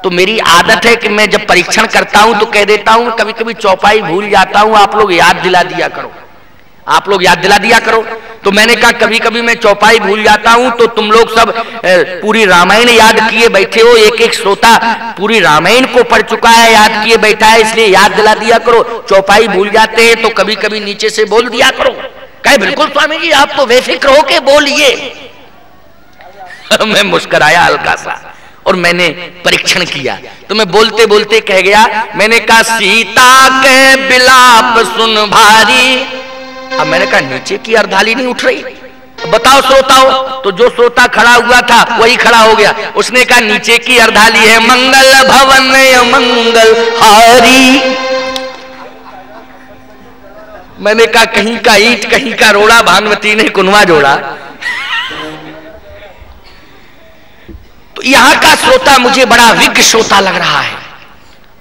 तो मेरी आदत है कि मैं जब परीक्षण करता हूँ तो कह देता हूँ कभी कभी चौपाई भूल जाता हूँ, आप लोग याद दिला दिया करो। आप लोग याद दिला दिया करो। तो मैंने कहा कभी कभी मैं चौपाई भूल जाता हूँ तो तुम लोग सब पूरी रामायण याद किए बैठे हो एक एक श्रोता पूरी रामायण को पढ़ चुका है, याद किए बैठा है, इसलिए याद दिला दिया करो। चौपाई भूल जाते हैं तो कभी कभी नीचे से बोल दिया करो। कहे, बिल्कुल स्वामी जी आप तो बेफिक्र होके बोलिए। मैं मुस्कराया हल्का सा, और मैंने परीक्षण किया। तो मैं बोलते बोलते कह गया, मैंने कहा, सीता के बिलाप सुन भारी अब मैंने कहा, नीचे की अर्धाली नहीं उठ रही। बताओ श्रोताओ तो जो श्रोता खड़ा हुआ था, वही खड़ा हो गया। उसने कहा, नीचे की अर्धाली है मंगल भवन मंगल हारी। मैंने कहा, कहीं का ईट, कहीं का रोड़ा भानवती ने कुनवा जोड़ा। तो यहाँ का श्रोता मुझे बड़ा विज्ञ श्रोता लग रहा है,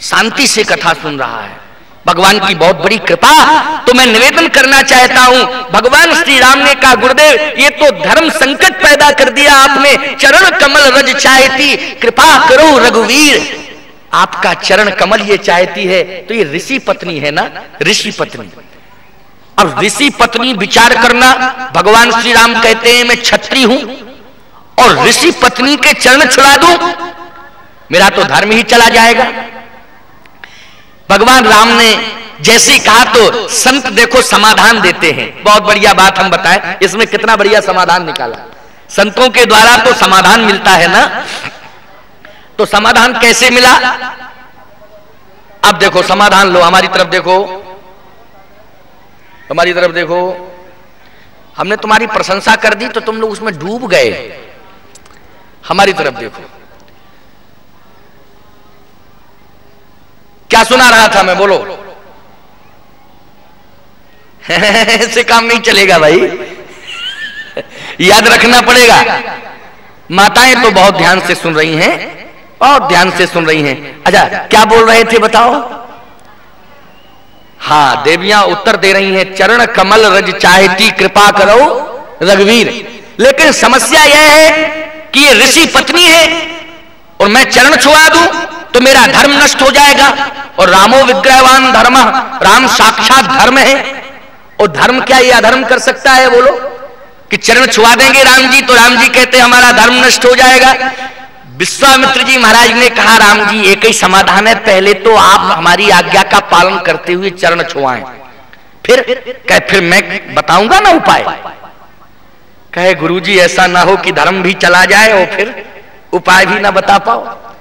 शांति से कथा सुन रहा है। भगवान की बहुत बड़ी कृपा। तो मैं निवेदन करना चाहता हूँ, भगवान श्री राम ने कहा, गुरुदेव, ये तो धर्म संकट पैदा कर दिया आपने, चरण कमल रज चाहती, कृपा करो रघुवीर। आपका चरण कमल ये चाहती है तो ये ऋषि पत्नी है ना? ऋषि पत्नी। अब ऋषि पत्नी विचार करना, भगवान श्री राम कहते हैं, मैं छत्री हूँ और ऋषि पत्नी के चरण छुड़ा दू, मेरा तो धर्म ही चला जाएगा। भगवान राम ने जैसे कहा तो संत देखो समाधान देते हैं। बहुत बढ़िया बात हम बताएँ, इसमें कितना बढ़िया समाधान निकाला। संतों के द्वारा तो समाधान मिलता है ना? तो समाधान कैसे मिला? अब देखो, समाधान लो, हमारी तरफ़ देखो। हमारी तरफ़ देखो। हमने तुम्हारी प्रशंसा कर दी तो तुम लोग उसमें डूब गए। हमारी तरफ़ देखो। क्या सुना रहा था मैं, बोलो। ऐसे काम नहीं चलेगा भाई। याद रखना पड़ेगा। माताएँ तो बहुत ध्यान से सुन रही हैं, बहुत ध्यान से सुन रही हैं। अच्छा क्या बोल रहे थे बताओ? हाँ देवियाँ उत्तर दे रही हैं, चरण कमल रज चाहती कृपा करो, रघुवीर। लेकिन समस्या यह है कि ये ऋषि पत्नी है, और मैं चरण छुआ दूँ। तो मेरा धर्म नष्ट हो जाएगा। और रामो विग्रहवान धर्म, राम साक्षात धर्म है। और धर्म क्या ये अधर्म कर सकता है बोलो? कि चरण छुआ देंगे राम जी तो राम जी कहते हमारा धर्म नष्ट हो जाएगा। विश्वामित्र जी महाराज ने कहा, राम जी, एक ही समाधान है। पहले तो आप हमारी आज्ञा का पालन करते हुए चरण छुआएँ। फिर कह, फिर मैं बताऊँगा ना उपाय? कहे, गुरुजी, ऐसा ना हो कि धर्म भी चला जाए और फिर उपाय भी ना बता पाओ।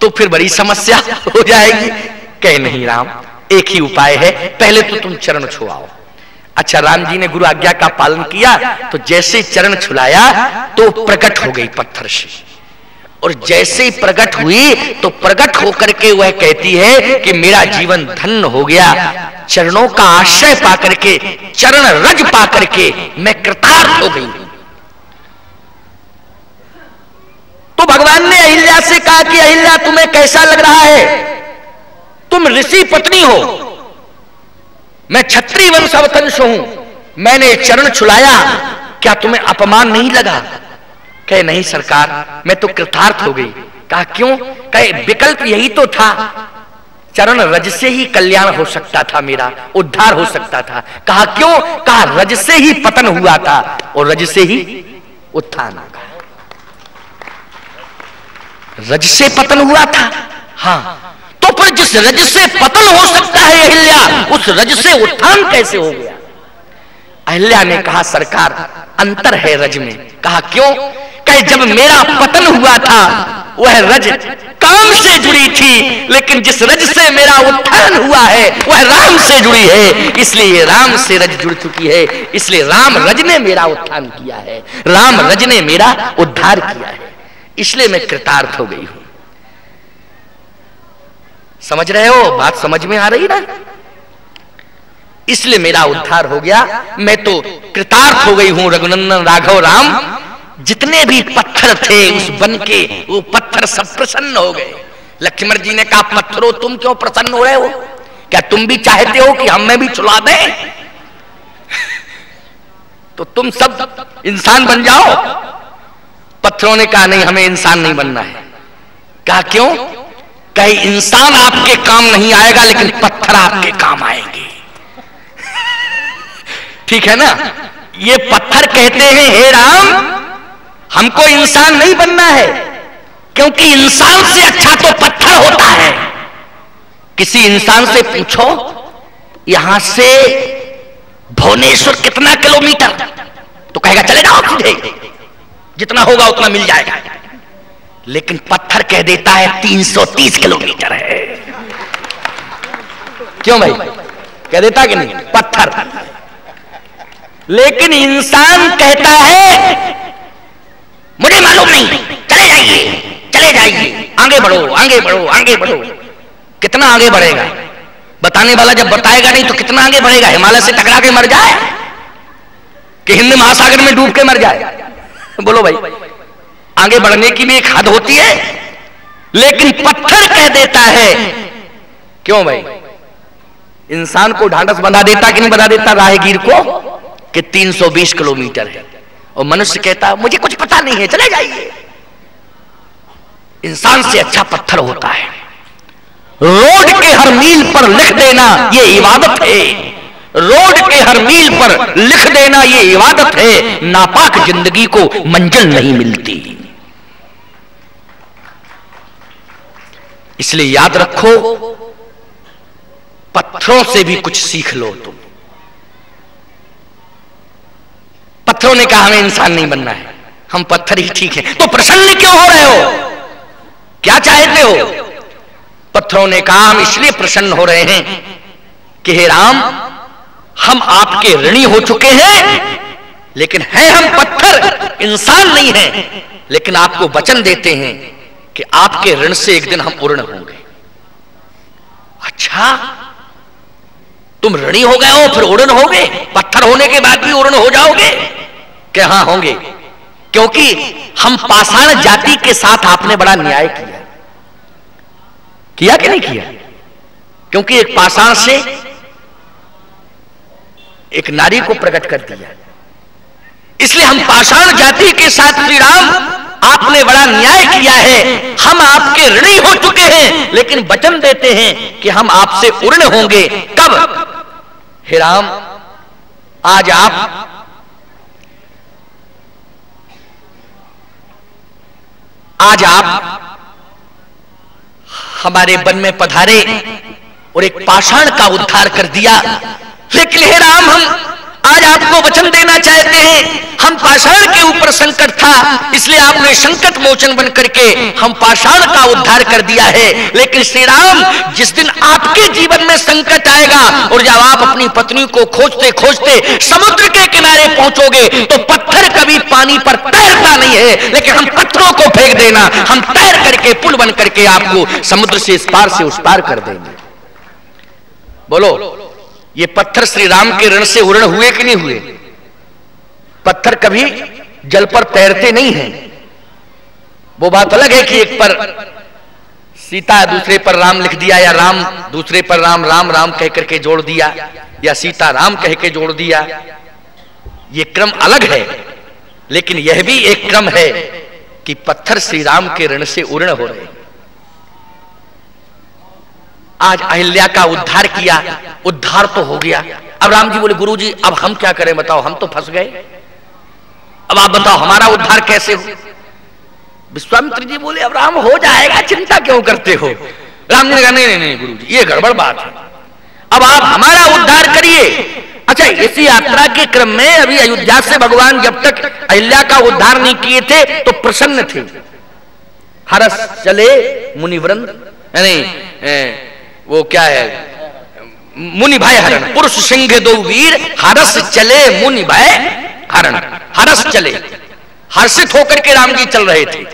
तो फिर बड़ी समस्या हो जाएगी। कह नहीं, राम, एक ही उपाय है। पहले तो तुम चरण छुआओ। अच्छा राम जी ने गुरु आज्ञा का पालन किया तो जैसे चरण छुलाया तो प्रकट हो गई पत्थर से। और जैसे ही प्रकट हुई तो प्रकट होकर के वह कहती है कि मेरा जीवन धन्य हो गया। चरणों का आश्रय पाकर के, चरण रज पाकर के मैं कृतार्थ हो गई तो भगवान ने अहिल्या से कहा कि अहिल्या, तुम्हें कैसा लग रहा है? तुम ऋषि पत्नी हो। मैं छत्री वंश अवतंश हूँ। मैंने चरण छुलाया क्या तुम्हें अपमान नहीं लगा? कहे, नहीं सरकार, मैं तो कृतार्थ हो गई। कहा, क्यों? कहे, विकल्प यही तो था। चरण रज से ही कल्याण हो सकता था मेरा, उद्धार हो सकता था। कहा, क्यों? कहा, रज से ही पतन हुआ था और रज से ही उत्थान होगा रज से पतन हुआ था। हाँ। तो फिर जिस रज से पतन हो सकता है अहिल्या, उस रज से उत्थान कैसे हो गया? अहिल्या ने कहा, सरकार, अंतर है रज में। कहा, क्यों? कहे, जब मेरा पतन हुआ था, वह रज काम से जुड़ी थी, लेकिन जिस रज से मेरा उत्थान हुआ है, वह राम से जुड़ी है। इसलिए राम से रज जुड़ चुकी है। इसलिए राम रज ने मेरा उत्थान किया है। राम रज ने मेरा उद्धार किया है। इसलिए मैं कृतार्थ हो गई हूँ। समझ रहे हो? बात समझ में आ रही ना? इसलिए मेरा उद्धार हो गया। मैं तो कृतार्थ हो गई हूँ, रघुनंदन राघव राम। जितने भी पत्थर थे, उस बन के वो पत्थर सब प्रसन्न हो गए। लक्ष्मण जी ने कहा, पत्थरों, तुम क्यों प्रसन्न हो रहे हो? क्या तुम भी चाहते हो कि हमें भी चुला दें? तो तुम सब इंसान बन जाओ। पत्थरों ने कहा, नहीं, हमें इंसान नहीं बनना है। कहा, क्यों? कहीं इंसान आपके काम नहीं आएगा, लेकिन पत्थर आपके काम आएँगे। ठीक है ना? ये पत्थर कहते हैं, हे राम, हमको इंसान नहीं बनना है, क्योंकि इंसान से अच्छा तो पत्थर होता है। किसी इंसान से पूछो, यहाँ से भुवनेश्वर कितना किलोमीटर? तो कहेगा, चले जाओ सीधे। जितना होगा उतना मिल जाएगा। लेकिन पत्थर कह देता है 330 किलोमीटर है। क्यों भाई? कह देता कि नहीं? पत्थर। लेकिन इंसान कहता है, मुझे मालूम नहीं, चले जाइए चले जाइए, आगे बढ़ो आगे बढ़ो आगे बढ़ो। कितना आगे बढ़ेगा? बताने वाला जब बताएगा नहीं तो कितना आगे बढ़ेगा? हिमालय से टकरा के मर जाए? कि हिंद महासागर में डूब के मर जाए? बोलो भाई, आगे बढ़ने की भी एक हद होती है, लेकिन पत्थर कह देता है। क्यों भाई? इंसान को ढांढस बना देता कि नहीं बना देता? राहगीर को, कि 320 किलोमीटर है। और मनुष्य कहता, मुझे कुछ पता नहीं है, चले जाइए। इंसान से अच्छा पत्थर होता है। रोड के हर मील पर लिख देना, ये इबादत है। रोड के हर मील पर लिख देना ये इबादत है नापाक ज़िंदगी को मंजिल नहीं मिलती। इसलिए याद रखो पत्थरों से भी कुछ सीख लो तुम। पत्थरों ने कहा हमें इंसान नहीं बनना है। हम पत्थर ही ठीक है। तो प्रसन्न क्यों हो रहे हो? क्या चाहते हो? पत्थरों ने कहा हम इसलिए प्रसन्न हो रहे हैं कि हे राम हम आपके ऋणी हो चुके हैं, लेकिन है हम पत्थर, इंसान नहीं है। लेकिन आपको वचन देते हैं कि आपके ऋण से एक दिन हम उर्ण होंगे। अच्छा तुम ऋणी हो गए हो, फिर उड़न हो गए पत्थर होने के बाद भी उड़न हो जाओगे। कि हाँ होंगे? क्योंकि हम पाषाण जाति के साथ आपने बड़ा न्याय किया। किया कि नहीं किया? क्योंकि एक पाषाण से एक नारी को प्रकट कर दिया। इसलिए हम पाषाण जाति के साथ श्री राम आपने बड़ा न्याय किया है। हम आपके ऋणी हो चुके हैं, लेकिन वचन देते हैं कि हम आपसे उर्ण होंगे। कब? हे राम, आज आप आज आप हमारे वन में पधारे और एक पाषाण का उद्धार कर दिया। लेकिन हे राम, हम आज आपको वचन देना चाहते हैं। हम पाषाण के ऊपर संकट था, इसलिए आपने संकट मोचन बन करके हम पाषाण का उद्धार कर दिया है। लेकिन श्री राम, जिस दिन आपके जीवन में संकट आएगा और जब आप अपनी पत्नी को खोजते खोजते समुद्र के किनारे पहुंचोगे तो पत्थर कभी पानी पर तैरता नहीं है। लेकिन हम पत्थरों को फेंक देना, हम तैर करके, पुल बन करके आपको समुद्र से इस पार से उस पार कर देंगे। बोलो। ये पत्थर श्री राम के ऋण से उर्ण हुए कि नहीं हुए? पत्थर कभी जल पर तैरते नहीं हैं। वो बात अलग है कि एक पर सीता दूसरे पर राम लिख दिया या राम दूसरे पर राम राम राम कह करके जोड़ दिया या सीता राम कह के जोड़ दिया। ये क्रम अलग है, लेकिन यह भी एक क्रम है कि पत्थर श्री राम के ऋण से उर्ण हो रहे हैं। आज अहिल्या का उद्धार किया, उद्धार तो हो गया। अब राम जी बोले गुरु जी अब हम क्या करें? बताओ, हम तो फंस गए। अब आप बताओ, हमारा उद्धार कैसे हो? विश्वामित्र जी बोले, अब राम हो जाएगा, चिंता क्यों करते हो? राम जी ने कहा, नहीं नहीं नहीं गुरु जी ये गड़बड़ बात है। अब आप हमारा उद्धार करिए। अच्छा इसी यात्रा के क्रम में अभी अयोध्या से भगवान जब तक अहिल्या का उद्धार नहीं किए थे तो प्रसन्न थे। हरस चले मुनिवृंद, यानी वो क्या है? मुनि भाई हरण। पुरुष सिंह दो वीर, हरस चले मुनि भाई हरण। हरस चले। हर्षित होकर के राम जी चल रहे थे।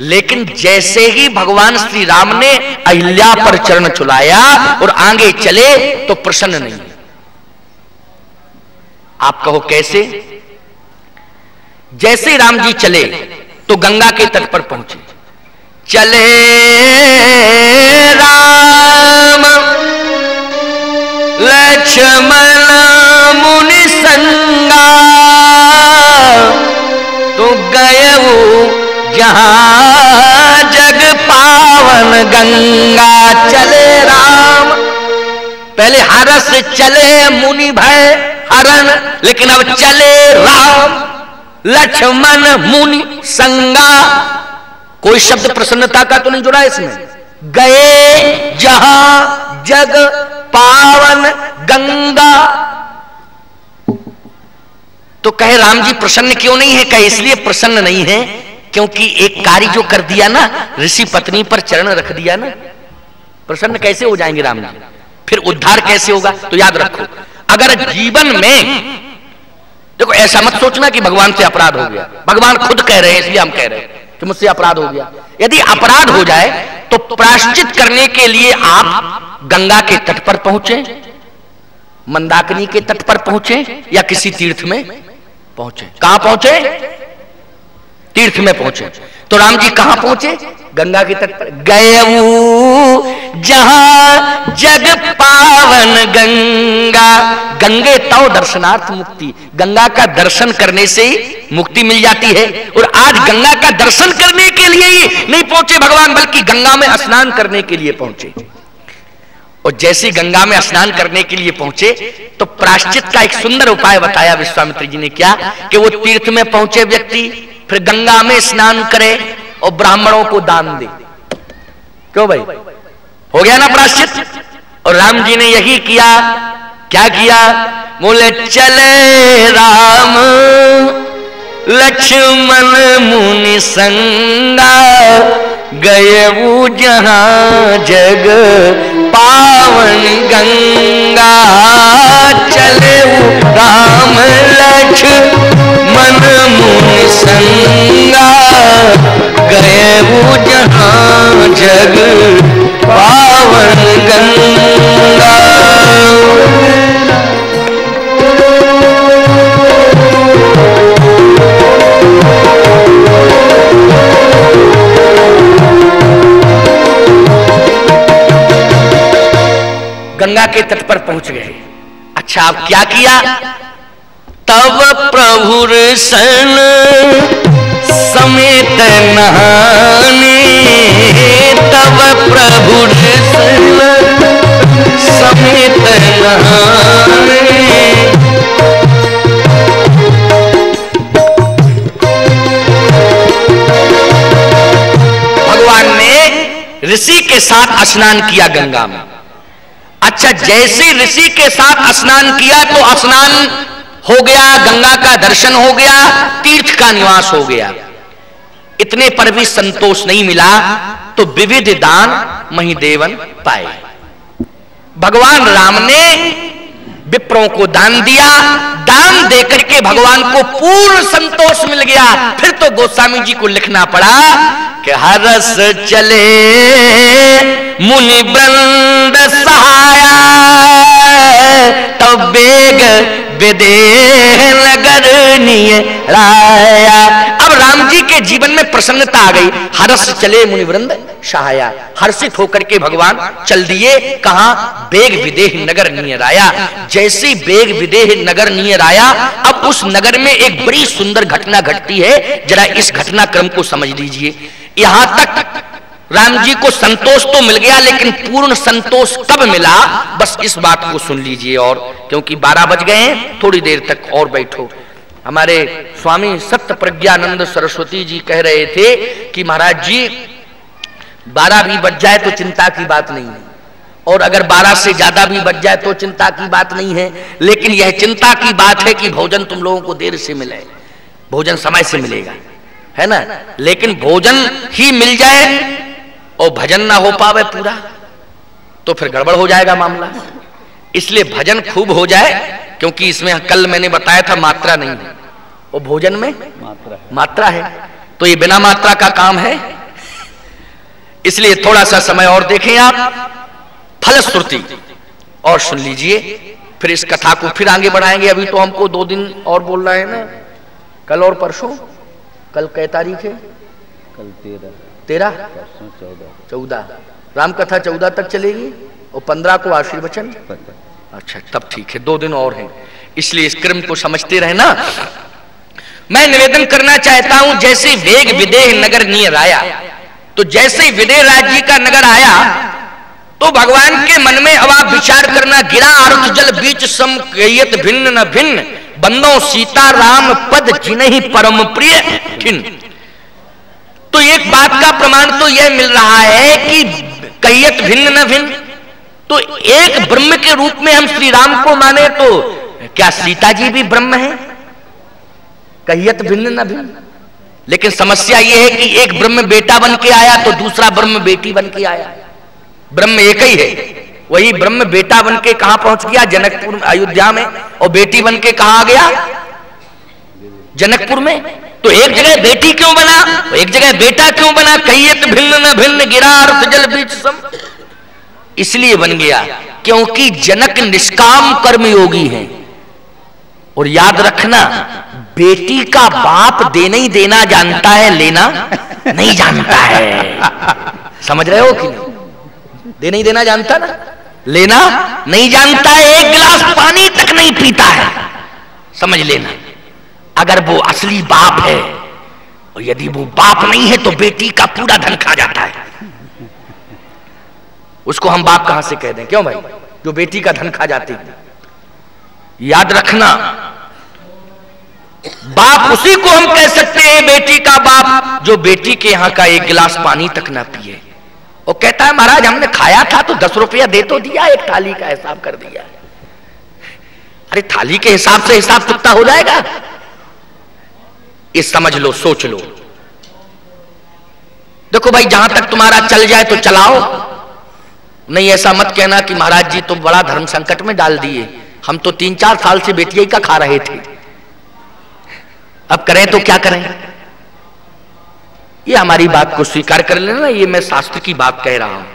लेकिन जैसे ही भगवान श्री राम ने अहिल्या पर चरण चुलाया और आगे चले तो प्रसन्न नहीं। आप कहो कैसे? जैसे राम जी चले तो गंगा के तट पर पहुँचे। चले राम। लक्ष्मण मुनि संगा। तो गए जहाँ जग पावन गंगा। चले राम। पहले हरस चले मुनि भय हरण, लेकिन अब चले राम। लक्ष्मण मुनि संगा। कोई शब्द प्रसन्नता का तो नहीं जुड़ा इसमें। गए जहाँ जग पावन गंगा। तो कहे राम जी, प्रसन्न क्यों नहीं है? कहे, इसलिए प्रसन्न नहीं है, क्योंकि एक कार्य जो कर दिया ना, ऋषि पत्नी पर चरण रख दिया ना, प्रसन्न कैसे हो जाएँगे राम जी? फिर उद्धार कैसे होगा? तो याद रखो, अगर जीवन में, देखो, ऐसा मत सोचना कि भगवान से अपराध हो गया। भगवान खुद कह रहे हैं, इसलिए हम कह रहे हैं, कि मुझसे अपराध हो गया। यदि अपराध हो जाए तो प्राश्चित करने के लिए आप गंगा के तट पर पहुँचे, मंदाकिनी के तट पर पहुँचे या किसी तीर्थ में पहुँचे। कहाँ पहुँचे? तीर्थ में पहुँचे। तो राम जी कहाँ पहुँचे? गंगा के तट पर। गए जहाँ जग पावन गंगा गंगे तव दर्शनार्थ मुक्ति। गंगा का दर्शन करने से ही मुक्ति मिल जाती है। और आज गंगा का दर्शन करने के लिए ही नहीं पहुँचे भगवान, बल्कि गंगा में स्नान करने के लिए पहुँचे। और जैसे गंगा में स्नान करने के लिए पहुँचे तो प्राश्चित का एक सुंदर उपाय बताया विश्वामित्र जी ने क्या? कि वो तीर्थ में पहुँचे व्यक्ति, फिर गंगा में स्नान करे और ब्राह्मणों को दान दे। क्यों भाई? हो गया ना प्राश्चित? और राम जी ने यही किया। क्या किया? बोले चले राम लक्ष्मण मुनि संगा गए वो जहाँ जग पावन गंगा। चले वो राम लक्ष्मण मुनि संगा। गए वो जहाँ जग पावन गंगा। गंगा के तट पर पहुँच गए। अच्छा अब क्या किया? तब प्रभु सन समेत नहाने। तब प्रभु सन समेत नहाने। भगवान ने ऋषि के साथ स्नान किया गंगा में। अच्छा जैसे ऋषि के साथ स्नान किया तो स्नान हो गया, गंगा का दर्शन हो गया, तीर्थ का निवास हो गया। इतने पर भी संतोष नहीं मिला तो विविध दान महिदेवन पाए। भगवान राम ने विप्रों को दान दिया, दान देकर के भगवान को पूर्ण संतोष मिल गया। फिर तो गोस्वामी जी को लिखना पड़ा कि हरस चले, मुनि बंद सहाया, तब बेग विदेह नगर राया अब राम जी के जीवन में प्रसन्नता आ गई। हरस चले मुनि वृंद सहाया हर्षित होकर के भगवान, चल दिए। कहा, बेग विदेह नगर नियर आया जैसे बेग विदेह नगर नियर आया अब उस नगर में एक बड़ी सुंदर घटना घटती है। जरा इस घटनाक्रम को समझ लीजिए। यहाँ तक राम जी को संतोष तो मिल गया, लेकिन पूर्ण संतोष कब मिला? बस इस बात को सुन लीजिए और, क्योंकि बारह बज गए थोड़ी देर तक और बैठो। हमारे स्वामी सत्य प्रज्ञानंद सरस्वती जी कह रहे थे कि महाराज जी, बारह भी बज जाए तो चिंता की बात नहीं है। और अगर बारह से ज़्यादा भी बच जाए तो चिंता की बात नहीं है। लेकिन यह चिंता की बात है कि भोजन तुम लोगों को देर से मिले, भोजन समय से मिलेगा। है ना? लेकिन भोजन ही मिल जाए और भजन ना हो पावे पूरा तो फिर गड़बड़ हो जाएगा मामला। इसलिए भजन खूब हो जाए क्योंकि इसमें कल मैंने बताया था मात्रा नहीं है। और भोजन में मात्रा है, मात्रा है। तो ये बिना मात्रा का काम है। इसलिए थोड़ा सा समय और देखें आप फलश्रुति। और सुन लीजिए फिर इस कथा को फिर आगे बढ़ाएँगे। अभी तो हमको दो दिन और बोल रहा है ना कल और परसों कल कै तारीख है? कल तेरह। तेरह, चौदह। चौदह राम कथा चौदह तक चलेगी और पंद्रह को आशीर्वचन? अच्छा तब ठीक है, दो दिन और हैं। इसलिए इस क्रम को समझते रहना। मैं निवेदन करना चाहता हूँ, जैसे वेग विदेह नगर नियर आया तो जैसे विदेह राज्य का नगर आया तो भगवान के मन में अब आप विचार करना, गिरा अर्थ जल बीच समयत भिन्न न भिन्न, बंदो सीता राम पद जिन्हीं परम प्रिय तो एक बात का प्रमाण तो यह मिल रहा है कि कहियत भिन्न न भिन्न। तो एक ब्रह्म के रूप में हम श्री राम को माने तो क्या सीता जी भी ब्रह्म है? कहियत भिन्न न भिन्न। लेकिन समस्या यह है कि एक ब्रह्म बेटा बन के आया तो दूसरा ब्रह्म बेटी बन के आया। ब्रह्म एक ही है। वही ब्रह्म बेटा बन के कहाँ पहुँच गया? जनकपुर, अयोध्या में। और बेटी बन के कहा गया? जनकपुर में? तो एक जगह बेटी क्यों बना? तो एक जगह बेटा क्यों बना? कहियत भिन्न न भिन्न गिरा अर्थ जल बीच सम। इसलिए बन गया, क्योंकि जनक निष्काम कर्मयोगी है। और याद रखना, बेटी का बाप देना ही देना जानता है, लेना नहीं जानता है। समझ रहे हो कि नहीं? देना ही देना जानता ना? लेना नहीं जानता है एक गिलास पानी तक नहीं पीता है। समझ लेना। अगर वो असली बाप है, और यदि वो बाप नहीं है तो बेटी का पूरा धन खा जाता है। उसको हम बाप कहाँ से कह दें? क्यों भाई? जो बेटी का धन खा जाती है। याद रखना, बाप उसी को हम कह सकते हैं, बेटी का बाप, जो बेटी के यहाँ का एक गिलास पानी तक ना पिए। वो कहता है, महाराज, हमने खाया था तो दस रुपया दे तो दिया, एक थाली का हिसाब कर दिया। अरे, थाली के हिसाब से हिसाब चुकता हो जाएगा? ये समझ लो, सोच लो। देखो भाई, जहाँ तक तुम्हारा चल जाए तो चलाओ। नहीं, ऐसा मत कहना कि महाराज जी तो बड़ा धर्म संकट में डाल दिए। हम तो तीन चार साल से बेटिया का खा रहे थे। अब करें तो क्या करें? ये हमारी बात को स्वीकार कर लेना, ये मैं शास्त्र की बात कह रहा हूँ।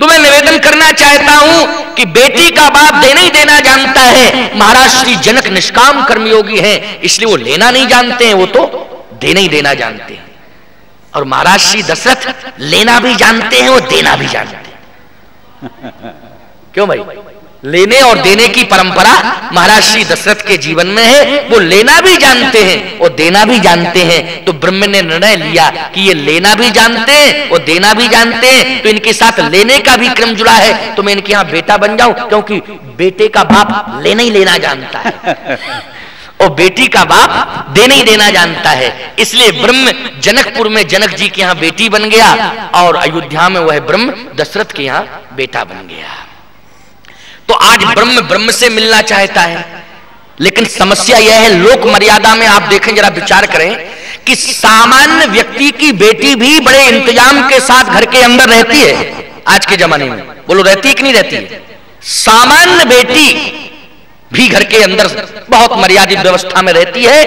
तो मैं निवेदन करना चाहता हूँ कि बेटी का बाप देना ही देना जानता है। महाराज, श्री जनक निष्काम कर्मयोगी हैं, इसलिए वो लेना नहीं जानते हैं, वो तो देना ही देना जानते हैं। और महाराज, श्री दशरथ लेना भी जानते हैं और देना भी जानते हैं। क्यों भाई? लेने और देने की परंपरा महाराज श्री दशरथ के जीवन में है। वो लेना भी जानते हैं और देना भी जानते हैं। तो ब्रह्म ने निर्णय लिया कि ये लेना भी जानते हैं और देना भी जानते हैं। तो इनके साथ लेने का भी क्रम जुड़ा है। तो मैं इनके यहाँ बेटा बन जाऊँ, क्योंकि बेटे का बाप लेना ही लेना जानता है। और बेटी का बाप देना ही देना जानता है। इसलिए ब्रह्म जनकपुर में जनक जी के यहाँ बेटी बन गया और अयोध्या में वह ब्रह्म दशरथ के यहाँ बेटा बन गया। तो आज ब्रह्म ब्रह्म से मिलना चाहता है। लेकिन समस्या यह है, लोक मर्यादा में आप देखें, जरा विचार करें कि सामान्य व्यक्ति की बेटी भी बड़े इंतज़ाम के साथ घर के अंदर रहती है, आज के जमाने में। बोलो, रहती है कि नहीं रहती सामान्य बेटी भी घर के अंदर बहुत मर्यादित व्यवस्था में रहती है।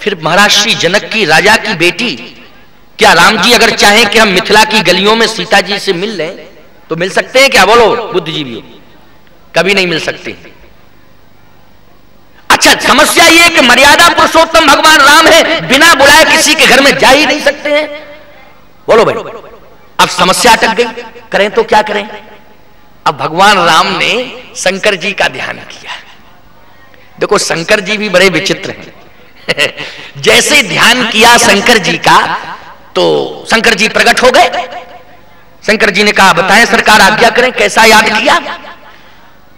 फिर महाराज श्री जनक की, राजा की बेटी, क्या राम जी अगर चाहें कि हम मिथिला की गलियों में सीता जी से मिल लें तो मिल सकते हैं क्या? बोलो बुद्धिजीवी कभी नहीं मिल सकती। अच्छा समस्या ये कि मर्यादा पुरुषोत्तम भगवान राम है, बिना बुलाए किसी के घर में जा ही नहीं सकते हैं। बोलो भाई, अब समस्या अटक गई, करें तो क्या करें? अब भगवान राम ने शंकर जी का ध्यान किया। देखो, शंकर जी भी बड़े विचित्र हैं। जैसे ध्यान किया शंकर जी का तो शंकर जी प्रकट हो गए। शंकर जी ने कहा बताएँ सरकार, आज्ञा करें, कैसा याद किया?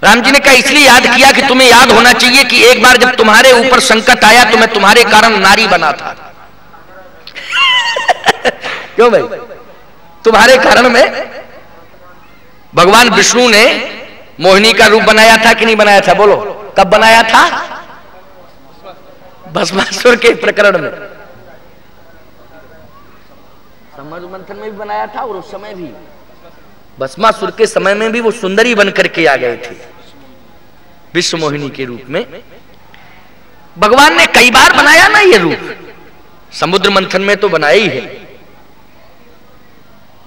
राम जी ने कहा, इसलिए याद किया कि तुम्हें याद होना चाहिए कि एक बार जब तुम्हारे ऊपर संकट आया तो मैं तुम्हारे कारण नारी बना था। क्यों भाई? तुम्हारे कारण में भगवान विष्णु ने मोहिनी का रूप बनाया था कि नहीं बनाया था? बोलो, कब बनाया था? भस्मासुर के प्रकरण में। समझ मंथन में भी बनाया था और उस समय भी। भस्मासुर के समय में भी वो सुंदरी बन करके आ गए थे। विश्व मोहिनी के रूप में। भगवान ने कई बार बनाया ना ये रूप। समुद्र मंथन में तो बनाया ही है।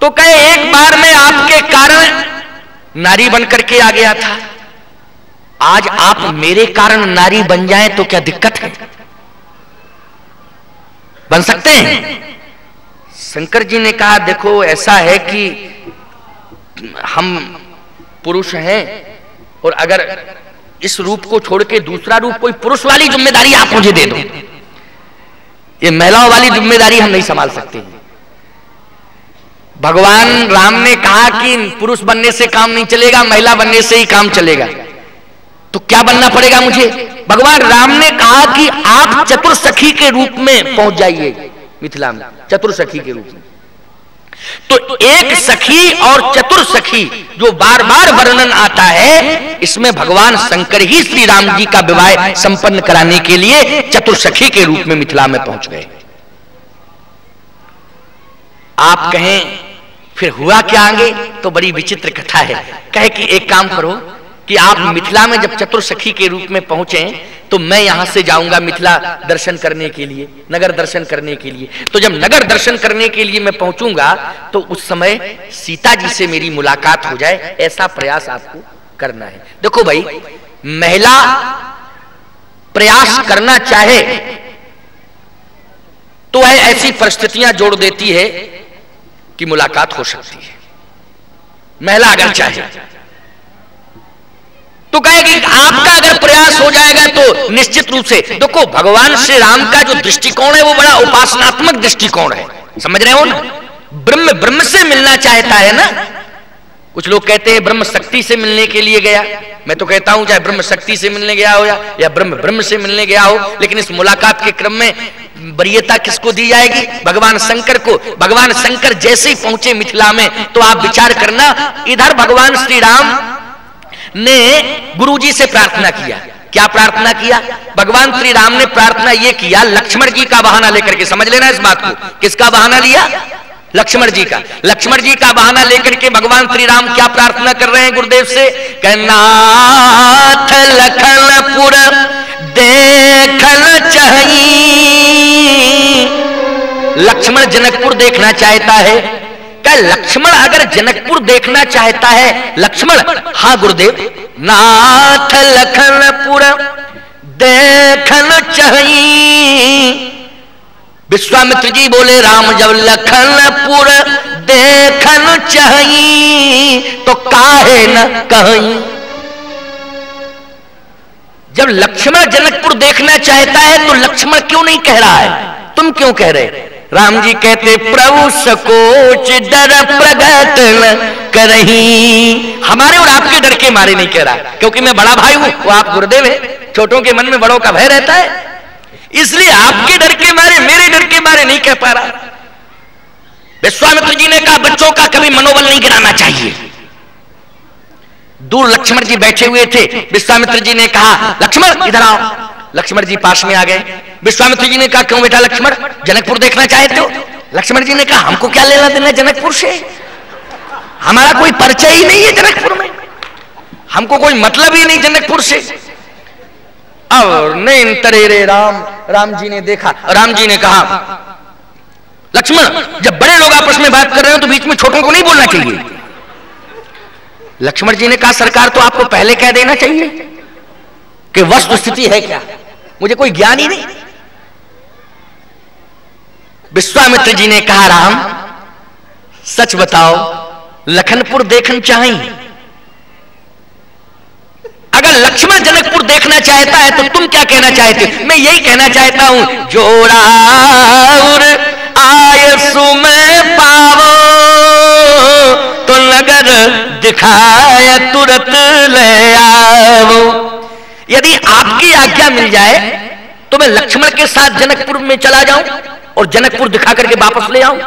तो कहे एक बार में आपके कारण नारी बन करके आ गया था। आज आप मेरे कारण नारी बन जाएँ तो क्या दिक्कत है? बन सकते हैं? शंकर जी ने कहा, देखो, ऐसा है कि हम पुरुष हैं और अगर इस रूप को छोड़ के दूसरा रूप कोई पुरुष वाली ज़िम्मेदारी आप मुझे दे दो, ये महिलाओं वाली ज़िम्मेदारी हम नहीं संभाल सकते। भगवान राम ने कहा कि पुरुष बनने से काम नहीं चलेगा, महिला बनने से ही काम चलेगा। तो क्या बनना पड़ेगा मुझे? भगवान राम ने कहा कि आप चतुर सखी के रूप में पहुँच जाइए मिथिला में, चतुर सखी के रूप में। तो एक सखी और चतुर सखी जो बार बार वर्णन आता है, इसमें भगवान शंकर ही श्री राम जी का विवाह संपन्न कराने के लिए चतुर सखी के रूप में मिथिला में पहुँच गए। आप कहें, फिर हुआ क्या आगे? तो बड़ी विचित्र कथा है। कहे कि एक काम करो कि आप मिथिला में जब चतुर सखी के रूप में पहुँचे तो मैं यहाँ से जाऊँगा मिथिला दर्शन करने के लिए, नगर दर्शन करने के लिए। तो जब नगर दर्शन करने के लिए मैं पहुंचूँगा तो उस समय सीता जी से मेरी मुलाकात हो जाए, ऐसा प्रयास आपको करना है। देखो भाई, महिला प्रयास करना चाहे तो वह ऐसी परिस्थितियाँ जोड़ देती है कि मुलाकात हो सकती है। महिला अगर चाहे तो कहेगी आपका अगर प्रयास हो जाएगा तो निश्चित रूप से। देखो भगवान श्री राम का जो दृष्टिकोण है वो बड़ा उपासनात्मक दृष्टिकोण है। समझ रहे हो ना? ब्रह्म ब्रह्म से मिलना चाहता है ना? कुछ लोग कहते हैं ब्रह्म शक्ति से मिलने के लिए गया। मैं तो कहता हूँ चाहे ब्रह्म शक्ति से मिलने गया हो या, या ब्रह्म ब्रह्म से मिलने गया हो लेकिन इस मुलाकात के क्रम में वरीयता किसको दी जाएगी? भगवान शंकर को। भगवान शंकर जैसे ही पहुँचे मिथिला में तो आप विचार करना इधर भगवान श्री राम ने गुरुजी से प्रार्थना किया। क्या प्रार्थना किया? भगवान श्री राम ने प्रार्थना यह किया, लक्ष्मण जी का बहाना लेकर के, समझ लेना इस बात को। किसका बहाना लिया? लक्ष्मण जी का। लक्ष्मण जी का बहाना लेकर के भगवान श्री राम क्या प्रार्थना कर रहे हैं गुरुदेव से? कहनाथ लखनपुर देखन चाहिए। लक्ष्मण जनकपुर देखना चाहता है। क्या लक्ष्मण अगर जनकपुर देखना चाहता है, लक्ष्मण हाँ गुरुदेव, नाथ लखनपुर देखन चाहिए विश्वामित्र जी बोले, राम जब लखनपुर देखन चाहिए तो काहे न कहीं। जब लक्ष्मण जनकपुर देखना चाहता है तो लक्ष्मण क्यों नहीं कह रहा है? तुम क्यों कह रहे राम जी कहते, प्रभु सकोच डर प्रगट करही। हमारे और आपके डर के मारे नहीं कह रहा, क्योंकि मैं बड़ा भाई हूँ, वो आप गुरुदेव है। छोटों के मन में बड़ों का भय रहता है। इसलिए आपके डर के मारे, मेरे डर के मारे नहीं कह पा रहा। विश्वामित्र जी ने कहा, बच्चों का कभी मनोबल नहीं गिराना चाहिए। दूर लक्ष्मण जी बैठे हुए थे। विश्वामित्र जी ने कहा, लक्ष्मण, इधर आओ। लक्ष्मण जी पास में आ गए। विश्वामित्र जी ने कहा, क्यों बेटा लक्ष्मण? जनकपुर देखना चाहते हो लक्ष्मण जी ने कहा, हमको क्या लेना देना जनकपुर से? हमारा कोई परिचय ही नहीं है जनकपुर में। हमको कोई मतलब ही नहीं जनकपुर से। और नहीं तरे रे राम राम जी ने देखा। राम जी ने कहा, लक्ष्मण, जब बड़े लोग आपस में बात कर रहे हो तो बीच में छोटों को नहीं बोलना चाहिए। लक्ष्मण जी ने कहा, सरकार तो आपको पहले कह देना चाहिए कि वस्तु स्थिति है क्या? मुझे कोई ज्ञान ही नहीं। विश्वामित्र जी ने कहा, राम, सच बताओ, लखनपुर देखना चाहिए अगर लक्ष्मण जनकपुर देखना चाहता है तो तुम क्या कहना चाहते मैं यही कहना चाहता हूँ जोड़ा आय सुमय पावो तो नगर दिखाए, तुरंत ले आओ। यदि आपकी आज्ञा मिल जाए तो मैं लक्ष्मण के साथ जनकपुर में चला जाऊँ और जनकपुर दिखा करके वापस ले आऊँ।